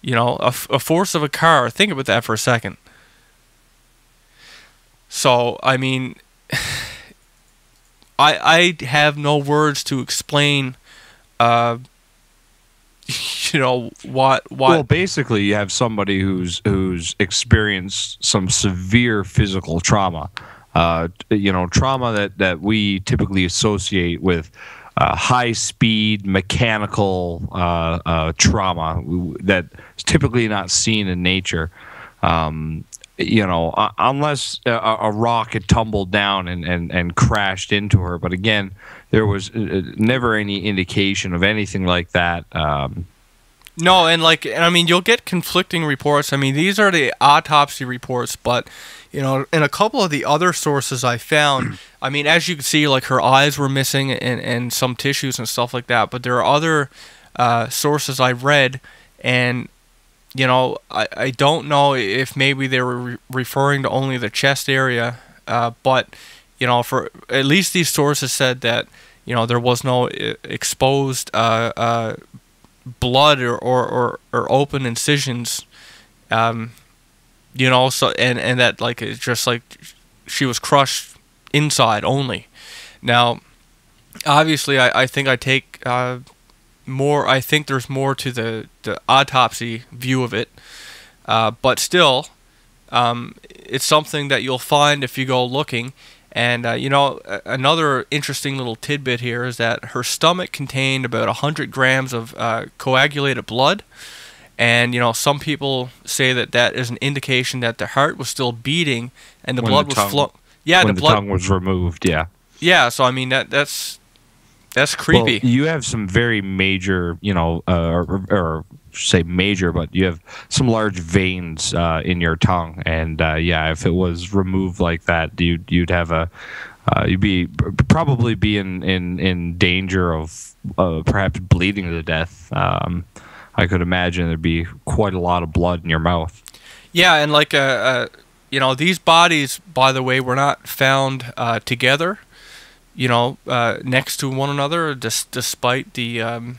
You know, a, a force of a car. Think about that for a second. So, I mean, I I have no words to explain. Uh, you know what? What? Well, basically, you have somebody who's who's experienced some severe physical trauma uh, you know, trauma that, that we typically associate with uh, high speed mechanical uh, uh, trauma that is typically not seen in nature. Um, you know, uh, unless a, a, rock had tumbled down and, and, and crashed into her. But again, there was uh, never any indication of anything like that. Um, No, and like, and I mean, you'll get conflicting reports. I mean, these are the autopsy reports, but you know, in a couple of the other sources I found, I mean, as you can see, like her eyes were missing and and some tissues and stuff like that. But there are other uh, sources I've read, and you know, I, I don't know if maybe they were re- referring to only the chest area, uh, but you know, for at least these sources said that you know there was no uh, exposed uh, uh, blood or, or, or, or, open incisions, um, you know, so and and that like it's just like she was crushed inside only. Now, obviously, I, I think I take uh, more. I think there's more to the the autopsy view of it, uh, but still, um, it's something that you'll find if you go looking. And uh, you know, another interesting little tidbit here is that her stomach contained about 100 grams of uh, coagulated blood. And you know, some people say that that is an indication that the heart was still beating and the when blood the was flowing. Yeah, when the blood tongue was removed. Yeah. Yeah, so I mean that that's that's creepy. Well, you have some very major, you know, uh, or, or, say major, but you have some large veins uh, in your tongue, and uh, yeah, if it was removed like that, you'd you'd have a uh, you'd be probably be in in, in danger of uh, perhaps bleeding to death. Um, I could imagine there'd be quite a lot of blood in your mouth. Yeah, and like uh, uh you know, these bodies, by the way, were not found together. You know, next to one another, dis- despite the um,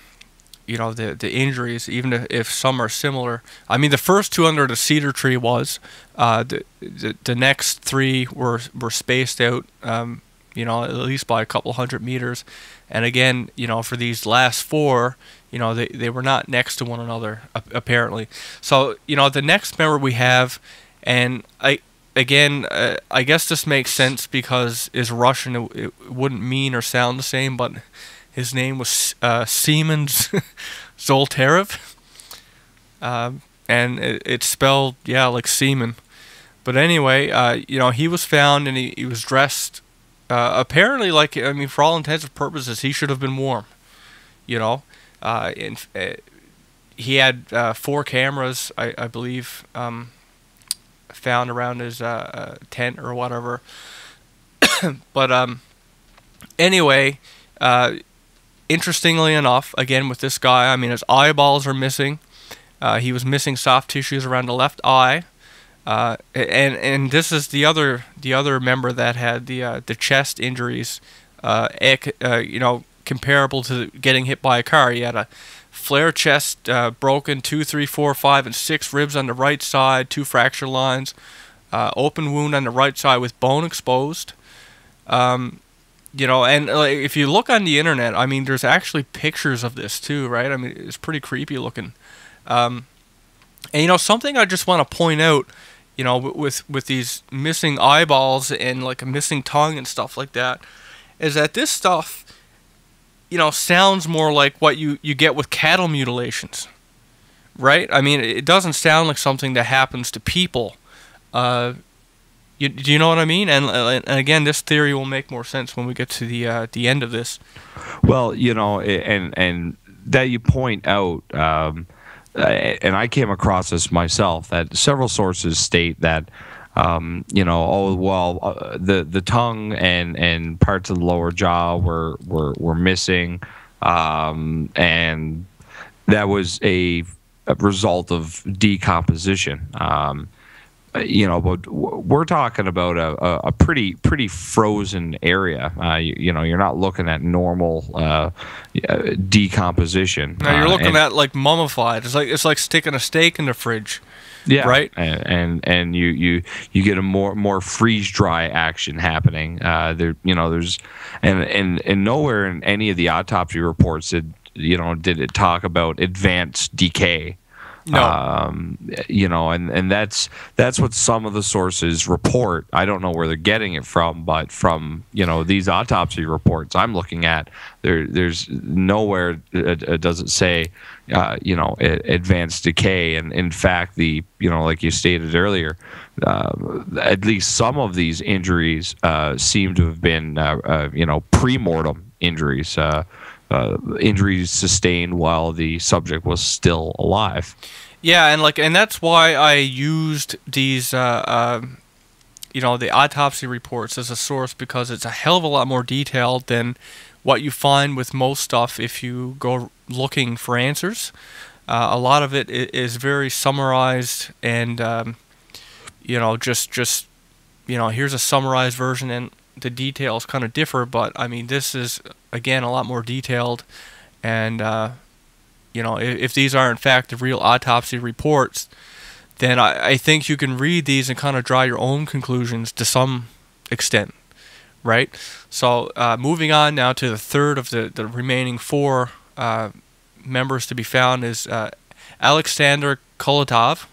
you know the the injuries, even if some are similar. I mean, the first two under the cedar tree was. Uh, the, the the next three were were spaced out. Um, you know, at least by a couple hundred meters. And again, you know, for these last four, you know, they, they were not next to one another, apparently. So, you know, the next member we have, and I, again, uh, I guess this makes sense because is Russian, it, it, wouldn't mean or sound the same, but his name was uh, Siemens Zoltarev. Um, and it, it's spelled, yeah, like semen. But anyway, uh, you know, he was found and he, he was dressed uh, apparently, like I mean, for all intents and purposes, he should have been warm. You know, uh, and uh, he had uh, four cameras, I, I believe, um, found around his uh, uh, tent or whatever. but um, anyway, interestingly enough, again with this guy, I mean, his eyeballs are missing. he was missing soft tissues around the left eye. Uh, and and this is the other the other member that had the uh, the chest injuries, uh, uh, you know, comparable to getting hit by a car. He had a flail chest uh, broken, two, three, four, five, and six ribs on the right side, two fracture lines, uh, open wound on the right side with bone exposed. Um, you know, and like, if you look on the internet, I mean, there's actually pictures of this too, right? I mean, it's pretty creepy looking. Um, and you know, something I just want to point out you know, with with these missing eyeballs and like a missing tongue and stuff like that, is that this stuff, you know, sounds more like what you you get with cattle mutilations, right? I mean, it doesn't sound like something that happens to people. Uh, you, do you know what I mean? And, and again, this theory will make more sense when we get to the uh, the end of this. Well, you know, and and that you point out. Um, uh, and I came across this myself that several sources state that um, you know, oh well, uh, the the tongue and and parts of the lower jaw were were were missing, um, and that was a, a result of decomposition. Um, you know, but we're talking about a, a pretty pretty frozen area. Uh, you, you, know, you're not looking at normal uh, decomposition. No, you're uh, looking and, at like mummified. It's like it's like sticking a steak in the fridge. Yeah, right. And and, and you, you you get a more more freeze dry action happening. Uh, there, you know, there's and and and nowhere in any of the autopsy reports did you know did it talk about advanced decay. No. Um, you know, and, and that's that's what some of the sources report. I don't know where they're getting it from, but from you know these autopsy reports I'm looking at, there there's nowhere it, it doesn't say uh, you know advanced decay, and in fact the you know like you stated earlier, uh, at least some of these injuries uh, seem to have been uh, uh, you know pre-mortem injuries. Uh, injuries sustained while the subject was still alive. Yeah, and like, and that's why I used these, uh, uh, you know, the autopsy reports as a source because it's a hell of a lot more detailed than what you find with most stuff if you go looking for answers. Uh, a lot of it is very summarized and, um, you know, just just you know, here's a summarized version, and the details kind of differ. But I mean, this is again a lot more detailed, and uh, you know, if, if, these are in fact the real autopsy reports, then I, I think you can read these and kind of draw your own conclusions to some extent, right? So uh, moving on now to the third of the the remaining four uh, members to be found is uh, Alexander kolotov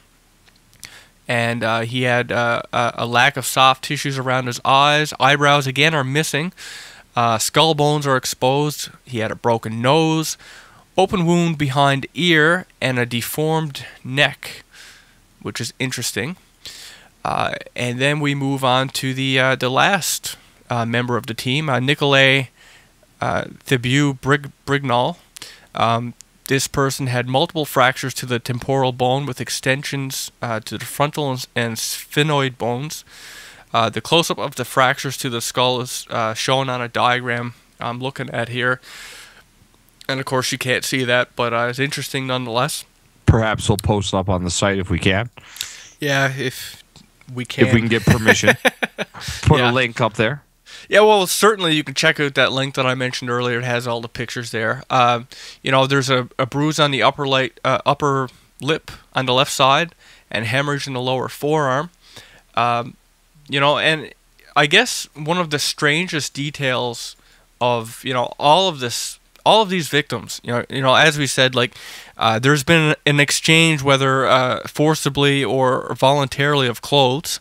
and uh, he had uh, a lack of soft tissues around his eyes. Eyebrows again are missing. Uh, skull bones are exposed. He had a broken nose, open wound behind ear, and a deformed neck, which is interesting. Uh, and then we move on to the uh, the last uh, member of the team, Nikolay uh, Thibeaux Brig- Brignol. Um, this person had multiple fractures to the temporal bone with extensions uh, to the frontal and sphenoid bones. Uh, the close up of the fractures to the skull is uh, shown on a diagram I'm looking at here. And of course, you can't see that, but uh, it's interesting nonetheless. Perhaps we'll post up on the site if we can. Yeah, if we can. If we can get permission. Put yeah. a link up there. Yeah, well, certainly you can check out that link that I mentioned earlier. It has all the pictures there. Uh, you know, there's a, a bruise on the upper light, uh, upper lip on the left side, and hemorrhage in the lower forearm. Um, you know, and I guess one of the strangest details of you know all of this, all of these victims. You know, you know, as we said, like uh, there's been an exchange, whether uh, forcibly or voluntarily, of clothes,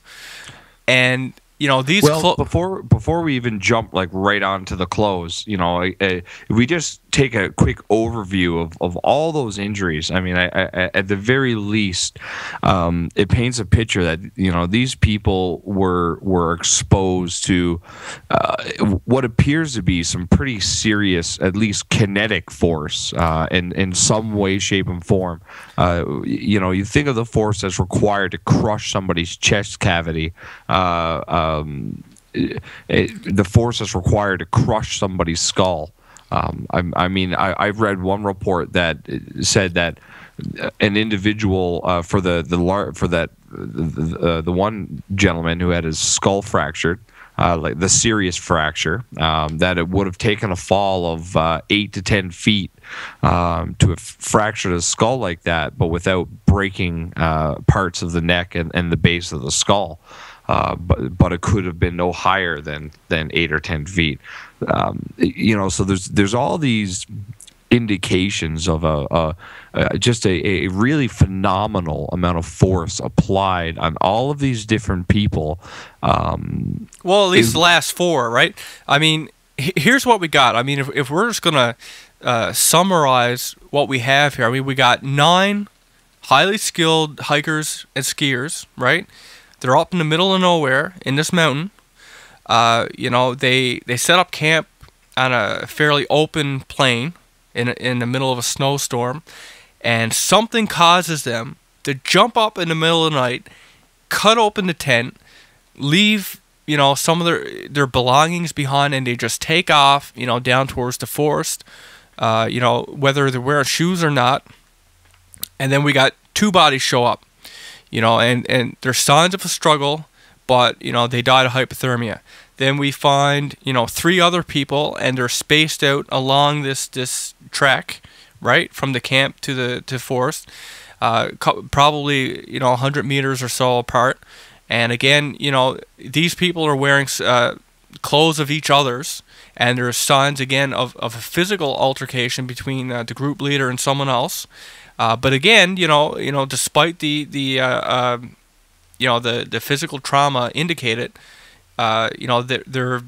and you know these well clo- before before we even jump like right onto the clothes you know if we just take a quick overview of, of all those injuries i mean I, I, at the very least um, it paints a picture that you know these people were were exposed to uh, what appears to be some pretty serious at least kinetic force uh, in in some way shape and form uh, you know you think of the force that's required to crush somebody's chest cavity uh, um, it, the force that's required to crush somebody's skull. Um, I, I, mean, I, have read one report that said that an individual uh, for the the lar- for that the, the one gentleman who had his skull fractured, uh, like the serious fracture, um, that it would have taken a fall of uh, eight to ten feet um, to have fractured a skull like that, but without breaking uh, parts of the neck and, and the base of the skull. Uh, but but it could have been no higher than than eight or ten feet. Um, you know, so there's there's all these indications of a, a, a just a, a, really phenomenal amount of force applied on all of these different people. Um, well, at least the last four, right? I mean, here's what we got. I mean, if, if we're just gonna uh, summarize what we have here, I mean, we got nine highly skilled hikers and skiers, right? They're up in the middle of nowhere in this mountain. Uh, you know, they they set up camp on a fairly open plain in in the middle of a snowstorm, and something causes them to jump up in the middle of the night, cut open the tent, leave you know some of their their belongings behind, and they just take off. You know, down towards the forest. Uh, you know, whether they're wearing shoes or not. And then we got two bodies show up you know, and, and there's signs of a struggle, but, you know, they died of hypothermia. Then we find, you know, three other people, and they're spaced out along this, this track, right, from the camp to the to forest, uh, probably, you know, 100 meters or so apart. And again, you know, these people are wearing uh, clothes of each other's, and there's signs again of, of a physical altercation between uh, the group leader and someone else. Uh, but again, you know, you know, despite the the uh, uh, you know the the physical trauma indicated, uh, you know, they're, they're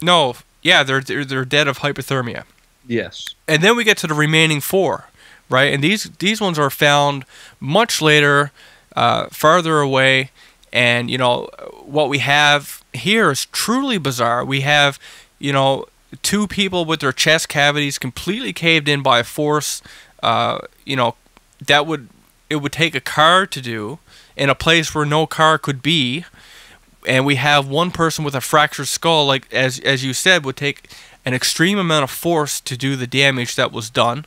no, yeah, they're, they're they're dead of hypothermia. Yes. And then we get to the remaining four, right? And these these ones are found much later, uh, farther away, and you know what we have here is truly bizarre. We have, you know, two people with their chest cavities completely caved in by a force, uh, you know, that would it would take a car to do in a place where no car could be, and we have one person with a fractured skull, like as as you said, would take an extreme amount of force to do the damage that was done,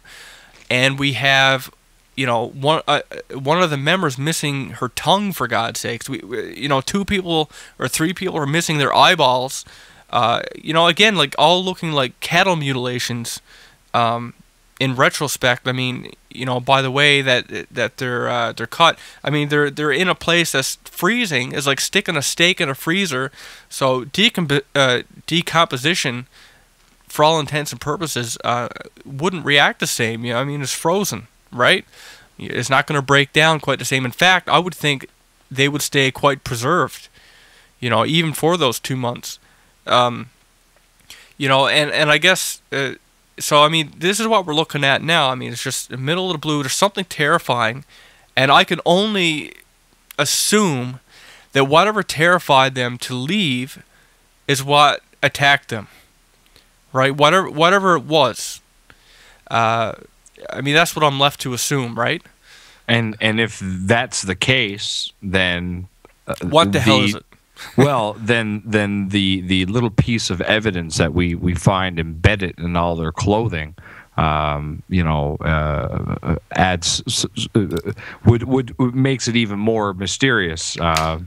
and we have you know one uh, one of the members missing her tongue for God's sakes. We, we, you know two people or three people are missing their eyeballs. Uh, you know again like all looking like cattle mutilations. Um, in retrospect, I mean, you know, by the way that that they're uh, they're cut, I mean, they're they're in a place that's freezing. It's like sticking a steak in a freezer. So decomp- uh, decomposition, for all intents and purposes, uh, wouldn't react the same. You know, I mean, it's frozen right? It's not going to break down quite the same. In fact, I would think they would stay quite preserved, you know, even for those two months. Um, you know, and, and I guess, uh, so I mean, this is what we're looking at now. I mean, it's just the middle of the blue. There's something terrifying, and I can only assume that whatever terrified them to leave is what attacked them, right? Whatever, whatever it was. Uh, I mean, that's what I'm left to assume, right? And and if that's the case, then uh, what the, the, hell is it? well, then then the the little piece of evidence that we we find embedded in all their clothing. Um, you know, uh, adds uh, would, would, would makes it even more mysterious. Uh,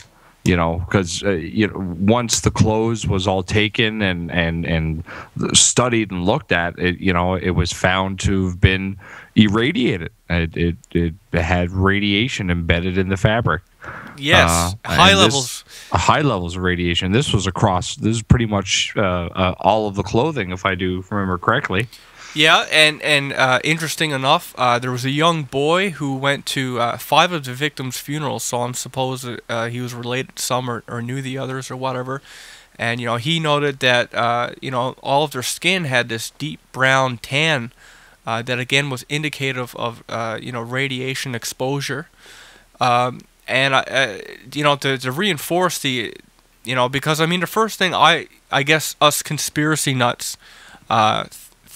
you know, because uh, you know once the clothes was all taken and and and studied and looked at, it you know it was found to have been irradiated. It it, it had radiation embedded in the fabric. Yes, uh, high levels. This, high levels of radiation. This was across. This is pretty much uh, uh all of the clothing, if I do remember correctly. Yeah, and and uh, interesting enough, uh, there was a young boy who went to uh, five of the victims' funerals. So I'm supposed uh, he was related to some or, or knew the others or whatever. And you know he noted that uh, you know all of their skin had this deep brown tan uh, that again was indicative of you know radiation exposure. Um, and I, you know to, to reinforce the you know because I mean the first thing I I guess us conspiracy nuts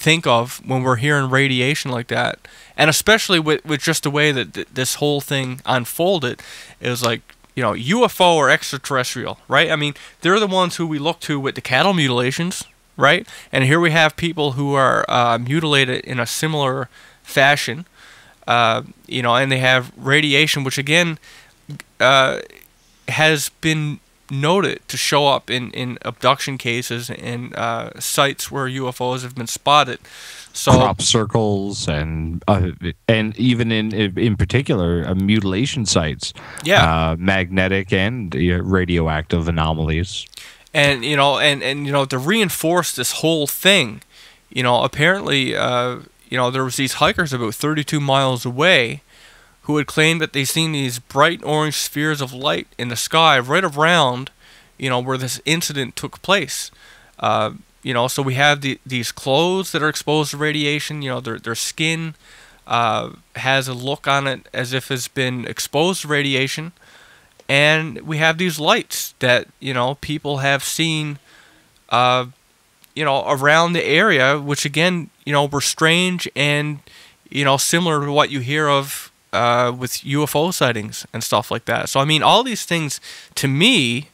think of when we're hearing radiation like that, and especially with with just the way that th- this whole thing unfolded, it was like you know UFO or extraterrestrial, right? I mean, they're the ones who we look to with the cattle mutilations, right? And here we have people who are uh, mutilated in a similar fashion, uh, you know, and they have radiation, which again uh, has been noted to show up in, in abduction cases and uh, sites where UFOs have been spotted. So crop circles and uh, and even in in particular uh, mutilation sites. Yeah, uh, magnetic and radioactive anomalies. And you know, and and you know, to reinforce this whole thing, you know, apparently, uh, you know, there was these hikers about 32 miles away who had claimed that they seen these bright orange spheres of light in the sky right around, you know, where this incident took place. Uh, you know, so we have the, these clothes that are exposed to radiation. You know, their their skin uh, has a look on it as if it's been exposed to radiation, and we have these lights that you know people have seen. Uh, you know, around the area, which again, you know, were strange and, you know, similar to what you hear of uh, with UFO sightings and stuff like that. So I mean, all these things to me,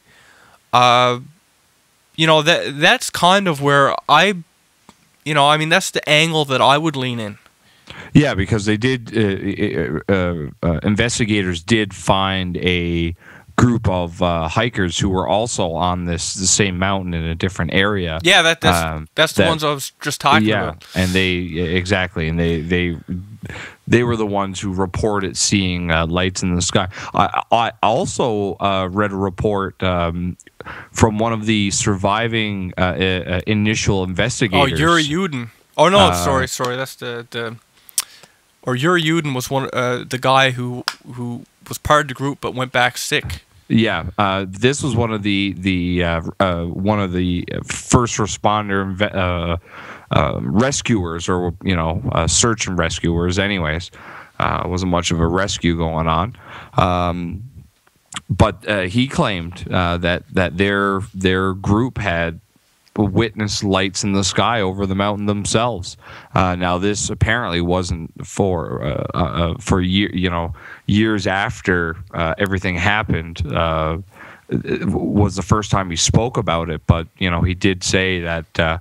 uh, you know that that's kind of where I, you know, I mean that's the angle that I would lean in. Yeah, because they did. Uh, uh, uh investigators did find a group of uh, hikers who were also on this the same mountain in a different area. Yeah, that, that's um, that's the that, ones I was just talking yeah, about. and they exactly, and they they they were the ones who reported seeing uh, lights in the sky. I, I also uh, read a report um, from one of the surviving uh, uh initial investigators. Oh, Yuri Yudin. Oh no, uh, sorry, sorry. That's the the. Or Yuri Yudin was one uh, the guy who who was part of the group but went back sick. Yeah, uh, this was one of the the uh, uh, one of the first responder uh, uh, rescuers, or you know, uh, search and rescuers. Anyways, wasn't much of a rescue going on, um, but he claimed that that their their group had witnessed lights in the sky over the mountain themselves. Uh, now, this apparently wasn't for uh, uh, uh for year, you know years after uh, everything happened. was the first time he spoke about it, but you know he did say that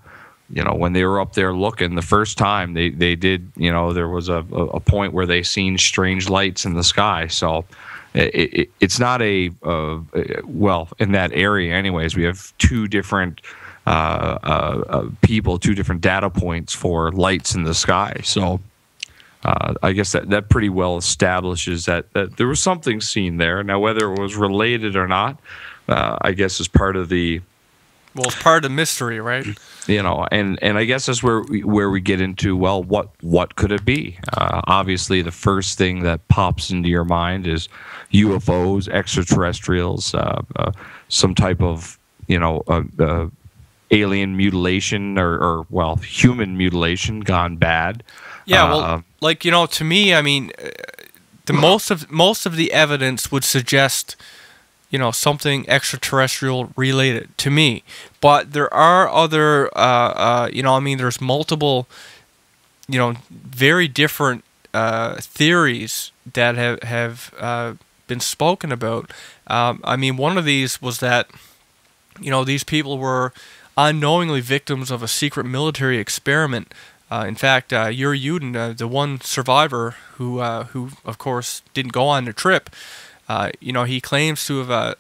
you know when they were up there looking the first time they they did you know there was a, a point where they seen strange lights in the sky so it, it, it's not a uh, well in that area anyways we have two different uh, uh, uh people two different data points for lights in the sky so uh, I guess that, that pretty well establishes that, that there was something seen there. Now, whether it was related or not, uh, I guess is part of the well, it's part of the mystery, right? You know, and and I guess that's where we, where we get into well, what what could it be? Uh, obviously, the first thing that pops into your mind is UFOs, extraterrestrials, uh, uh, some type of you know uh, uh, alien mutilation or, or, well, human mutilation gone bad. Yeah, well, uh, like you know, to me, I mean, the most of most of the evidence would suggest you know something extraterrestrial related to me but there are other uh, uh, you know i mean there's multiple you know very different uh, theories that have have uh, been spoken about um, i mean one of these was that you know these people were unknowingly victims of a secret military experiment uh, in fact, uh, Yuri Yudin, uh, the one survivor who, uh, who of course didn't go on the trip, uh, you know, he claims to have, uh,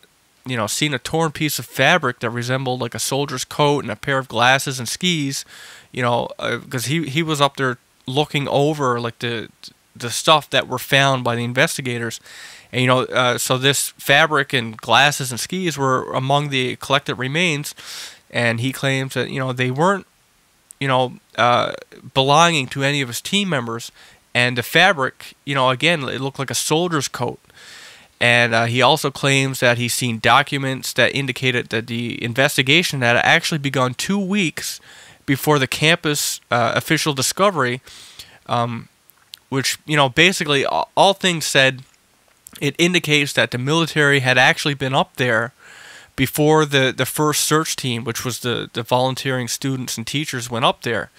you know, seen a torn piece of fabric that resembled like a soldier's coat and a pair of glasses and skis. You know, because he he was up there looking over like the the stuff that were found by the investigators. And you know, so this fabric and glasses and skis were among the collected remains, and he claims that you know they weren't, you know, uh, belonging to any of his team members. And the fabric, you know, again, it looked like a soldier's coat. And uh, he also claims that he's seen documents that indicated that the investigation had actually begun two weeks before the campus uh, official discovery, um, which, you know, basically all, all things said, it indicates that the military had actually been up there before the, the first search team, which was the, the volunteering students and teachers, went up there.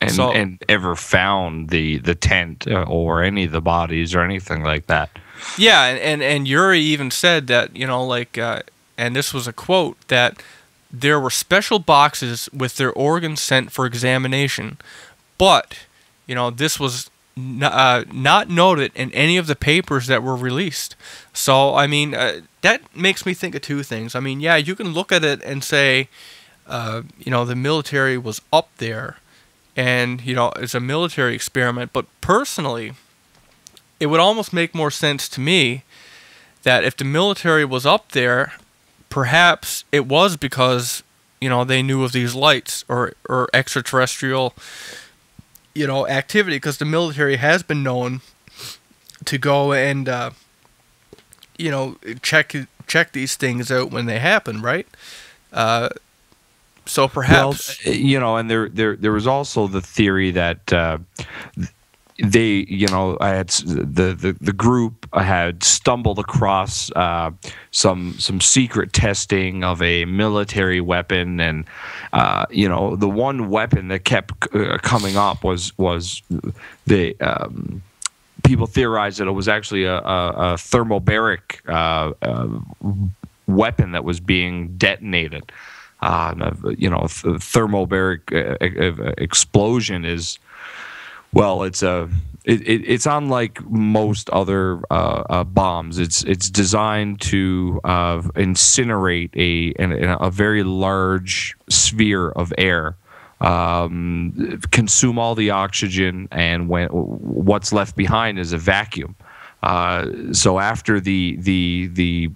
And, so, and ever found the, the tent uh, or any of the bodies or anything like that. Yeah, and, and, and Yuri even said that, you know, like, uh, and this was a quote, that there were special boxes with their organs sent for examination, but, you know, this was uh, not noted in any of the papers that were released. So, I mean, uh, that makes me think of two things. I mean, yeah, you can look at it and say, uh, you know, the military was up there and, you know, it's a military experiment, but personally, it would almost make more sense to me that if the military was up there, perhaps it was because you know they knew of these lights or or extraterrestrial you know activity because the military has been known to go and uh, you know check check these things out when they happen, right? Uh, so perhaps well, you know, and there there there was also the theory that uh, they, you know, I had the the, the group had stumbled across uh, some some secret testing of a military weapon, and uh, you know, the one weapon that kept uh, coming up was was the um, people theorized that it was actually a, a, a thermobaric uh, uh, weapon that was being detonated. Uh, you know, thermobaric explosion is well, it's a it, it, it's unlike most other uh, uh, bombs. It's it's designed to uh, incinerate a a very large sphere of air, um, consume all the oxygen, and when what's left behind is a vacuum. Uh, so after the the the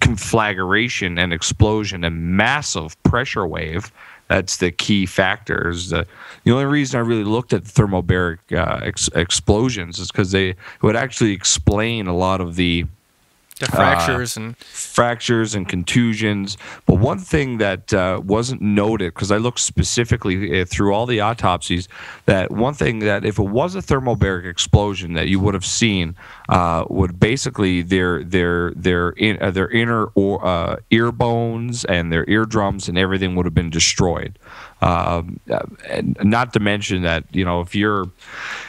conflagration and explosion, a massive pressure wave that's the key factors. The, the only reason I really looked at thermobaric uh, ex- explosions is because they would actually explain a lot of the The fractures uh, and fractures and contusions. But one thing that uh, wasn't noted, because I looked specifically uh, through all the autopsies, that one thing that if it was a thermobaric explosion that you would have seen uh, would basically their their their in, uh, their inner or, uh, ear bones and their eardrums and everything would have been destroyed. Um, and not to mention that you know if you're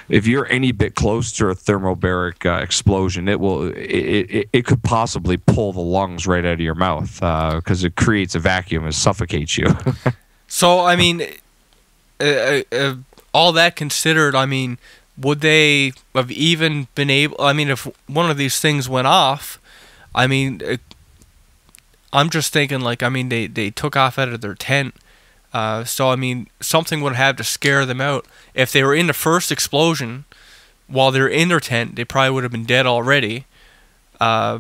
if you're any bit close to a thermobaric uh, explosion, it will it, it, it, could possibly pull the lungs right out of your mouth because uh, it creates a vacuum and suffocates you. so I mean, uh, uh, uh, all that considered, I mean, would they have even been able? I mean, if one of these things went off, I mean, uh, I'm just thinking like I mean they they took off out of their tent uh, so I mean, something would have to scare them out. If they were in the first explosion, while they're in their tent, they probably would have been dead already. Uh,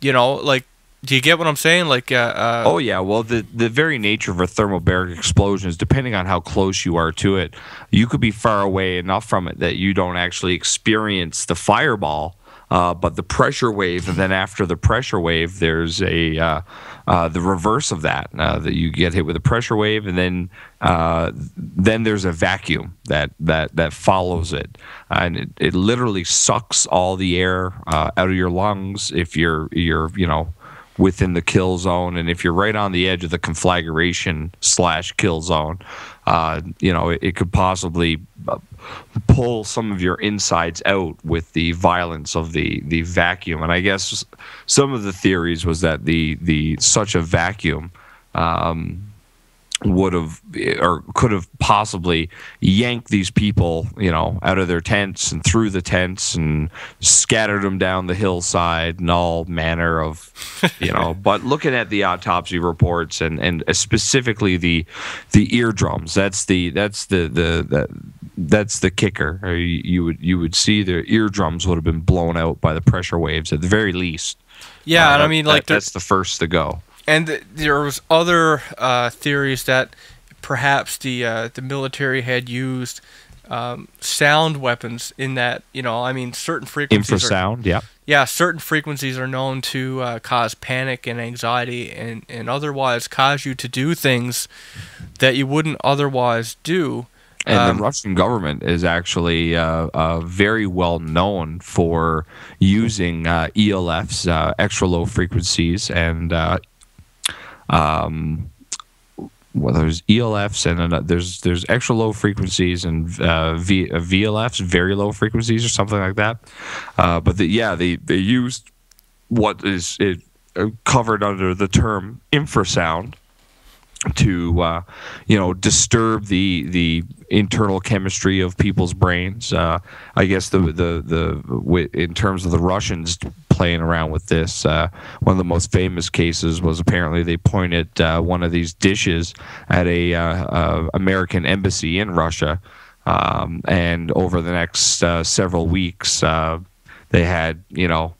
you know, like, do you get what I'm saying? Like, uh, uh, oh yeah. Well, the the very nature of a thermobaric explosion is depending on how close you are to it. You could be far away enough from it that you don't actually experience the fireball uh, but the pressure wave, and then after the pressure wave, there's a uh, uh, the reverse of that. Uh, that you get hit with a pressure wave, and then uh, then there's a vacuum that that that follows it, and it, it literally sucks all the air uh, out of your lungs if you're you're you know within the kill zone, and if you're right on the edge of the conflagration slash kill zone, uh, you know, it, it, could possibly uh, pull some of your insides out with the violence of the the vacuum. And I guess some of the theories was that the the such a vacuum. Um, would have or could have possibly yanked these people, you know, out of their tents and through the tents and scattered them down the hillside and all manner of, you know. but looking at the autopsy reports and and specifically the the eardrums, that's the that's the the, the that's the kicker. You, you would you would see their eardrums would have been blown out by the pressure waves at the very least. Yeah, uh, and I mean, like that, that's the first to go and there was other uh, theories that perhaps the uh, the military had used um, sound weapons in that you know I mean certain frequencies infrasound are, yeah. Yeah certain frequencies are known to uh, cause panic and anxiety and and otherwise cause you to do things that you wouldn't otherwise do. And um, the Russian government is actually uh, uh, very well known for using uh, ELFs, uh, extra low frequencies, and uh, um, well, there's ELFs and uh, there's there's extra low frequencies and uh, v, uh, VLFs, very low frequencies or something like that. Uh, but the, yeah, they they used what is it uh, covered under the term infrasound to uh, you know disturb the the internal chemistry of people's brains. Uh, I guess the the the in terms of the Russians playing around with this. Uh, one of the most famous cases was apparently they pointed uh, one of these dishes at a uh, uh, American embassy in Russia, um, and over the next several weeks, they had you know.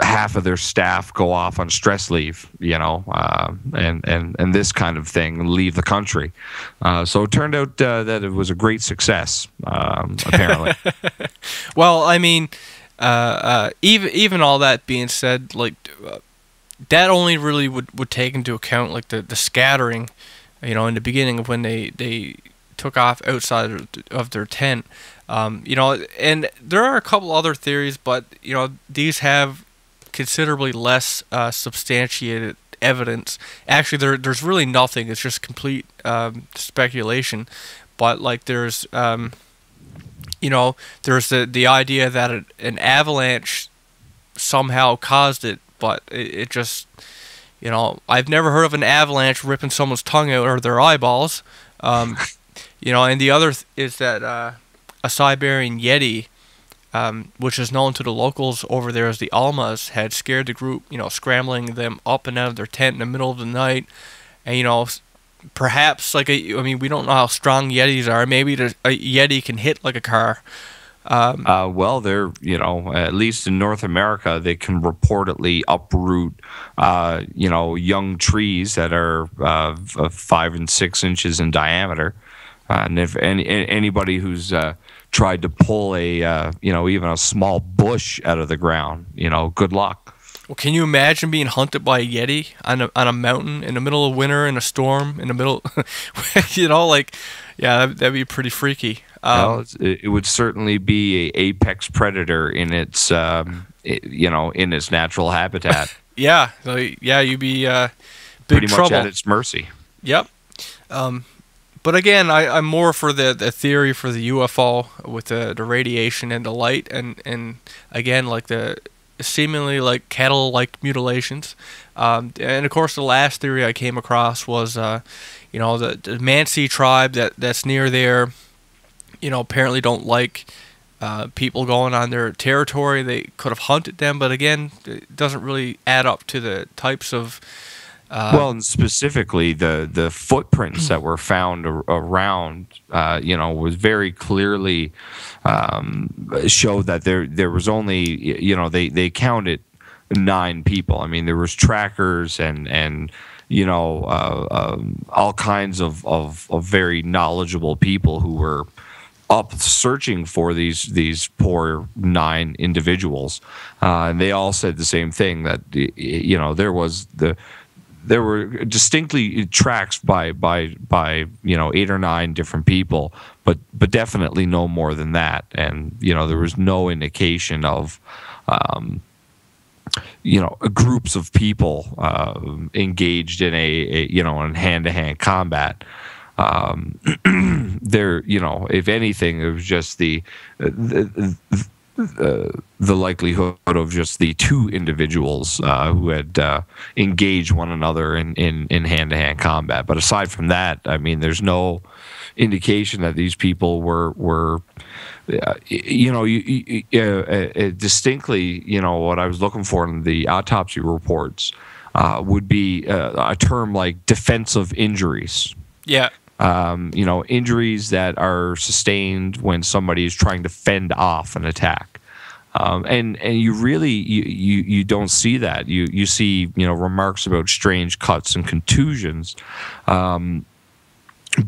Half of their staff go off on stress leave, you know, and and and this kind of thing, leave the country. so it turned out that it was a great success, um, apparently. well, I mean, uh, uh, even even all that being said, like uh, that only really would, would take into account like the, the scattering, you know, in the beginning of when they they took off outside of their tent. Um, you know, and there are a couple other theories, but you know these have considerably less uh, substantiated evidence. Actually, there there's really nothing. It's just complete um, speculation. But like there's um, you know, there's the the idea that it, an avalanche somehow caused it, but it, it, just, you know, I've never heard of an avalanche ripping someone's tongue out or their eyeballs. Um, you know, and the other th- is that uh, a Siberian Yeti, um, which is known to the locals over there as the Almas, had scared the group, you know, scrambling them up and out of their tent in the middle of the night. And, you know, perhaps like a, I mean, we don't know how strong Yetis are. Maybe a Yeti can hit like a car. Um, uh, well, they're you know at least in North America they can reportedly uproot uh, you know young trees that are uh, five and six inches in diameter. And if any, anybody who's uh, tried to pull a uh, you know even a small bush out of the ground. You know, good luck. Well, can you imagine being hunted by a yeti on a on a mountain in the middle of winter in a storm in the middle? you know, like yeah, that'd, that'd be pretty freaky. Um, well, it, would certainly be a apex predator in its um, it, you know in its natural habitat. yeah, so, yeah, you'd be uh, big Pretty trouble. much at its mercy. Yep. Um, but again, I, I'm more for the, the theory for the UFO with the, the radiation and the light, and, and again, like the seemingly like cattle like mutilations. Um, and of course, the last theory I came across was, uh, you know, the, the Mansi tribe that, that's near there, you know, apparently don't like uh, people going on their territory. They could have hunted them, but again, it doesn't really add up to the types of. Uh, well, and specifically the the footprints that were found ar- around, uh, you know, was very clearly um, showed that there there was only, you know, they they counted nine people. I mean, there was trackers and and you know uh, um, all kinds of, of of very knowledgeable people who were up searching for these these poor nine individuals, uh, and they all said the same thing that you know there was the there were distinctly tracks by by by you know eight or nine different people, but but definitely no more than that, and you know there was no indication of. Um, you know, groups of people uh, engaged in a, a you know in hand-to-hand combat um, there, you know, if anything, it was just the the, the, the likelihood of just the two individuals uh, who had uh, engaged one another in in in hand to hand combat. But aside from that, I mean, there's no indication that these people were were. Uh, you know, you, you, uh, uh, distinctly, you know, what I was looking for in the autopsy reports uh, would be uh, a term like defensive injuries yeah. Um, you know, injuries that are sustained when somebody is trying to fend off an attack. Um, and and you really you, you you don't see that you you see you know remarks about strange cuts and contusions, um,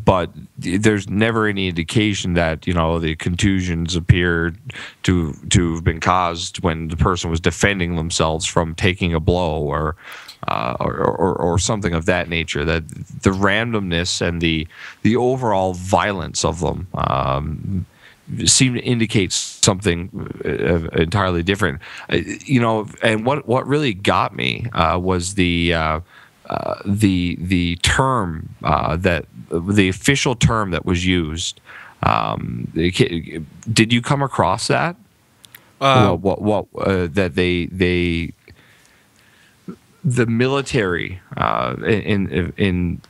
but there's never any indication that you know the contusions appeared to to have been caused when the person was defending themselves from taking a blow or uh, or, or, or something of that nature. That the randomness and the the overall violence of them um, seem to indicate something uh, entirely different. Uh, you know, and what what really got me uh, was the. Uh, uh, the the term uh, that the official term that was used. Um, did you come across that? Uh, what what, what uh, that they they the military uh, in in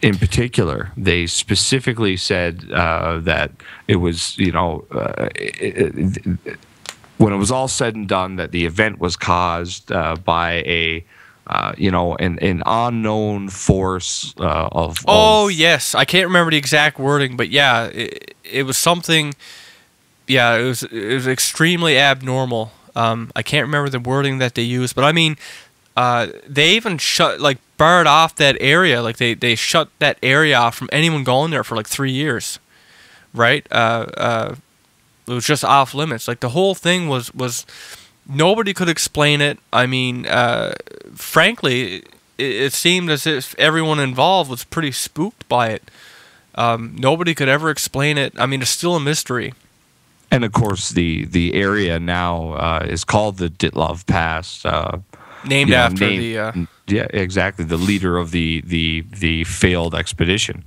in particular they specifically said uh, that it was you know uh, it, it, when it was all said and done that the event was caused uh, by a uh, you know, an, an unknown force uh, of. Oh yes, I can't remember the exact wording, but yeah, it, it was something. Yeah, it was it was extremely abnormal. Um, I can't remember the wording that they used, but I mean, uh, they even shut like barred off that area. Like they they shut that area off from anyone going there for like three years, right? Uh, uh, it was just off limits. Like the whole thing was was nobody could explain it. I mean, uh, frankly, it, it, seemed as if everyone involved was pretty spooked by it. Um, nobody could ever explain it. I mean, it's still a mystery. And of course, the the area now uh, is called the Dyatlov Pass, uh, named after named, the. Uh, yeah, exactly. The leader of the the the failed expedition.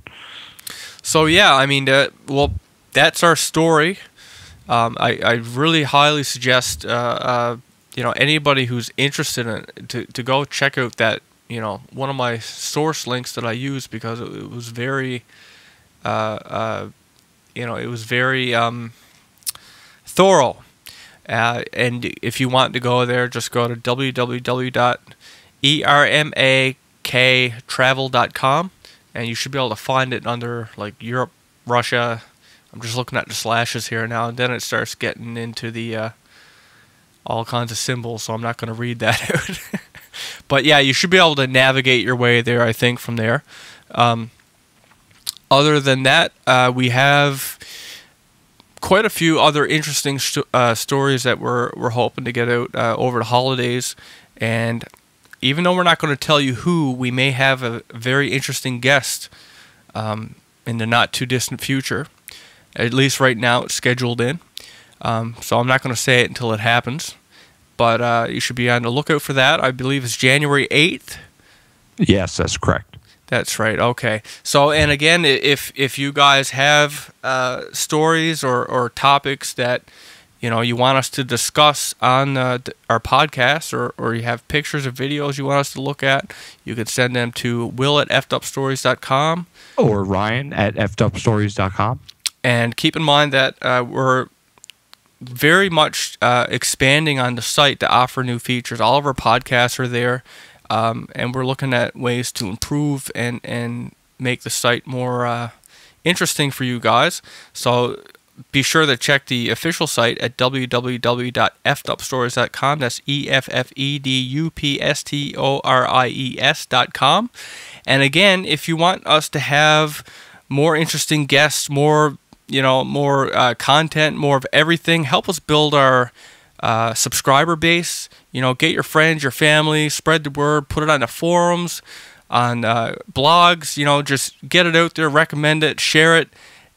So yeah, I mean, uh, well, that's our story. Um, I, I really highly suggest uh, uh, you know anybody who's interested in it to, to go check out that you know one of my source links that I use because it, it was very uh, uh, you know it was very um, thorough uh, and if you want to go there just go to www.ermaktravel.com and you should be able to find it under like Europe Russia I'm just looking at the slashes here now, and then it starts getting into the uh, all kinds of symbols, so I'm not going to read that out. but yeah, you should be able to navigate your way there, I think, from there. Um, other than that, uh, we have quite a few other interesting st- uh, stories that we're we're hoping to get out uh, over the holidays, and even though we're not going to tell you who, we may have a very interesting guest um, in the not too distant future. At least right now, it's scheduled in. Um, so I'm not going to say it until it happens, but uh, you should be on the lookout for that. I believe it's January 8th. Yes, that's correct. That's right. Okay. So, and again, if if you guys have uh, stories or, or topics that you know you want us to discuss on uh, our podcast, or, or you have pictures or videos you want us to look at, you can send them to will at effedupstories.com or Ryan at effedupstories.com. And keep in mind that uh, we're very much uh, expanding on the site to offer new features. All of our podcasts are there, um, and we're looking at ways to improve and and make the site more uh, interesting for you guys. So be sure to check the official site at www.effedupstories.com. That's E F F E D U P S T O R I E S.com. And again, if you want us to have more interesting guests, more you know, more uh, content, more of everything. Help us build our uh, subscriber base. You know, get your friends, your family, spread the word, put it on the forums, on uh, blogs. You know, just get it out there, recommend it, share it.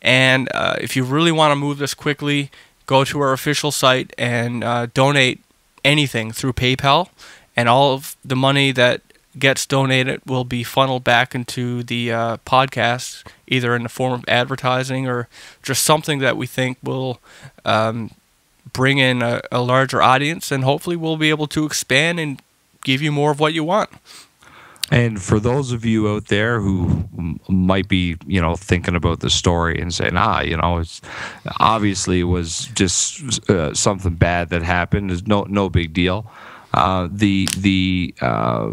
And uh, if you really want to move this quickly, go to our official site and uh, donate anything through PayPal. And all of the money that gets donated will be funneled back into the uh, podcast, either in the form of advertising or just something that we think will um, bring in a, a, larger audience, and hopefully we'll be able to expand and give you more of what you want. And for those of you out there who might be, you know, thinking about the story and saying, ah, you know, it's obviously it was just uh, something bad that happened. It's no no big deal. Uh, the the uh,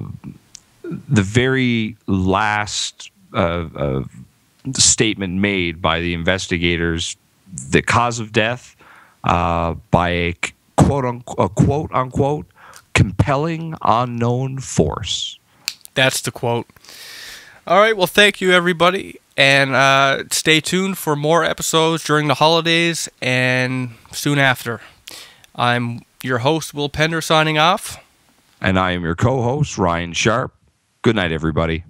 the very last uh, uh, statement made by the investigators, the cause of death uh, by a quote unquote, a quote unquote compelling unknown force. That's the quote. All right. Well, thank you, everybody. And uh, stay tuned for more episodes during the holidays and soon after. I'm your host, Will Pender, signing off. And I am your co host, Ryan Sharpe. Good night, everybody.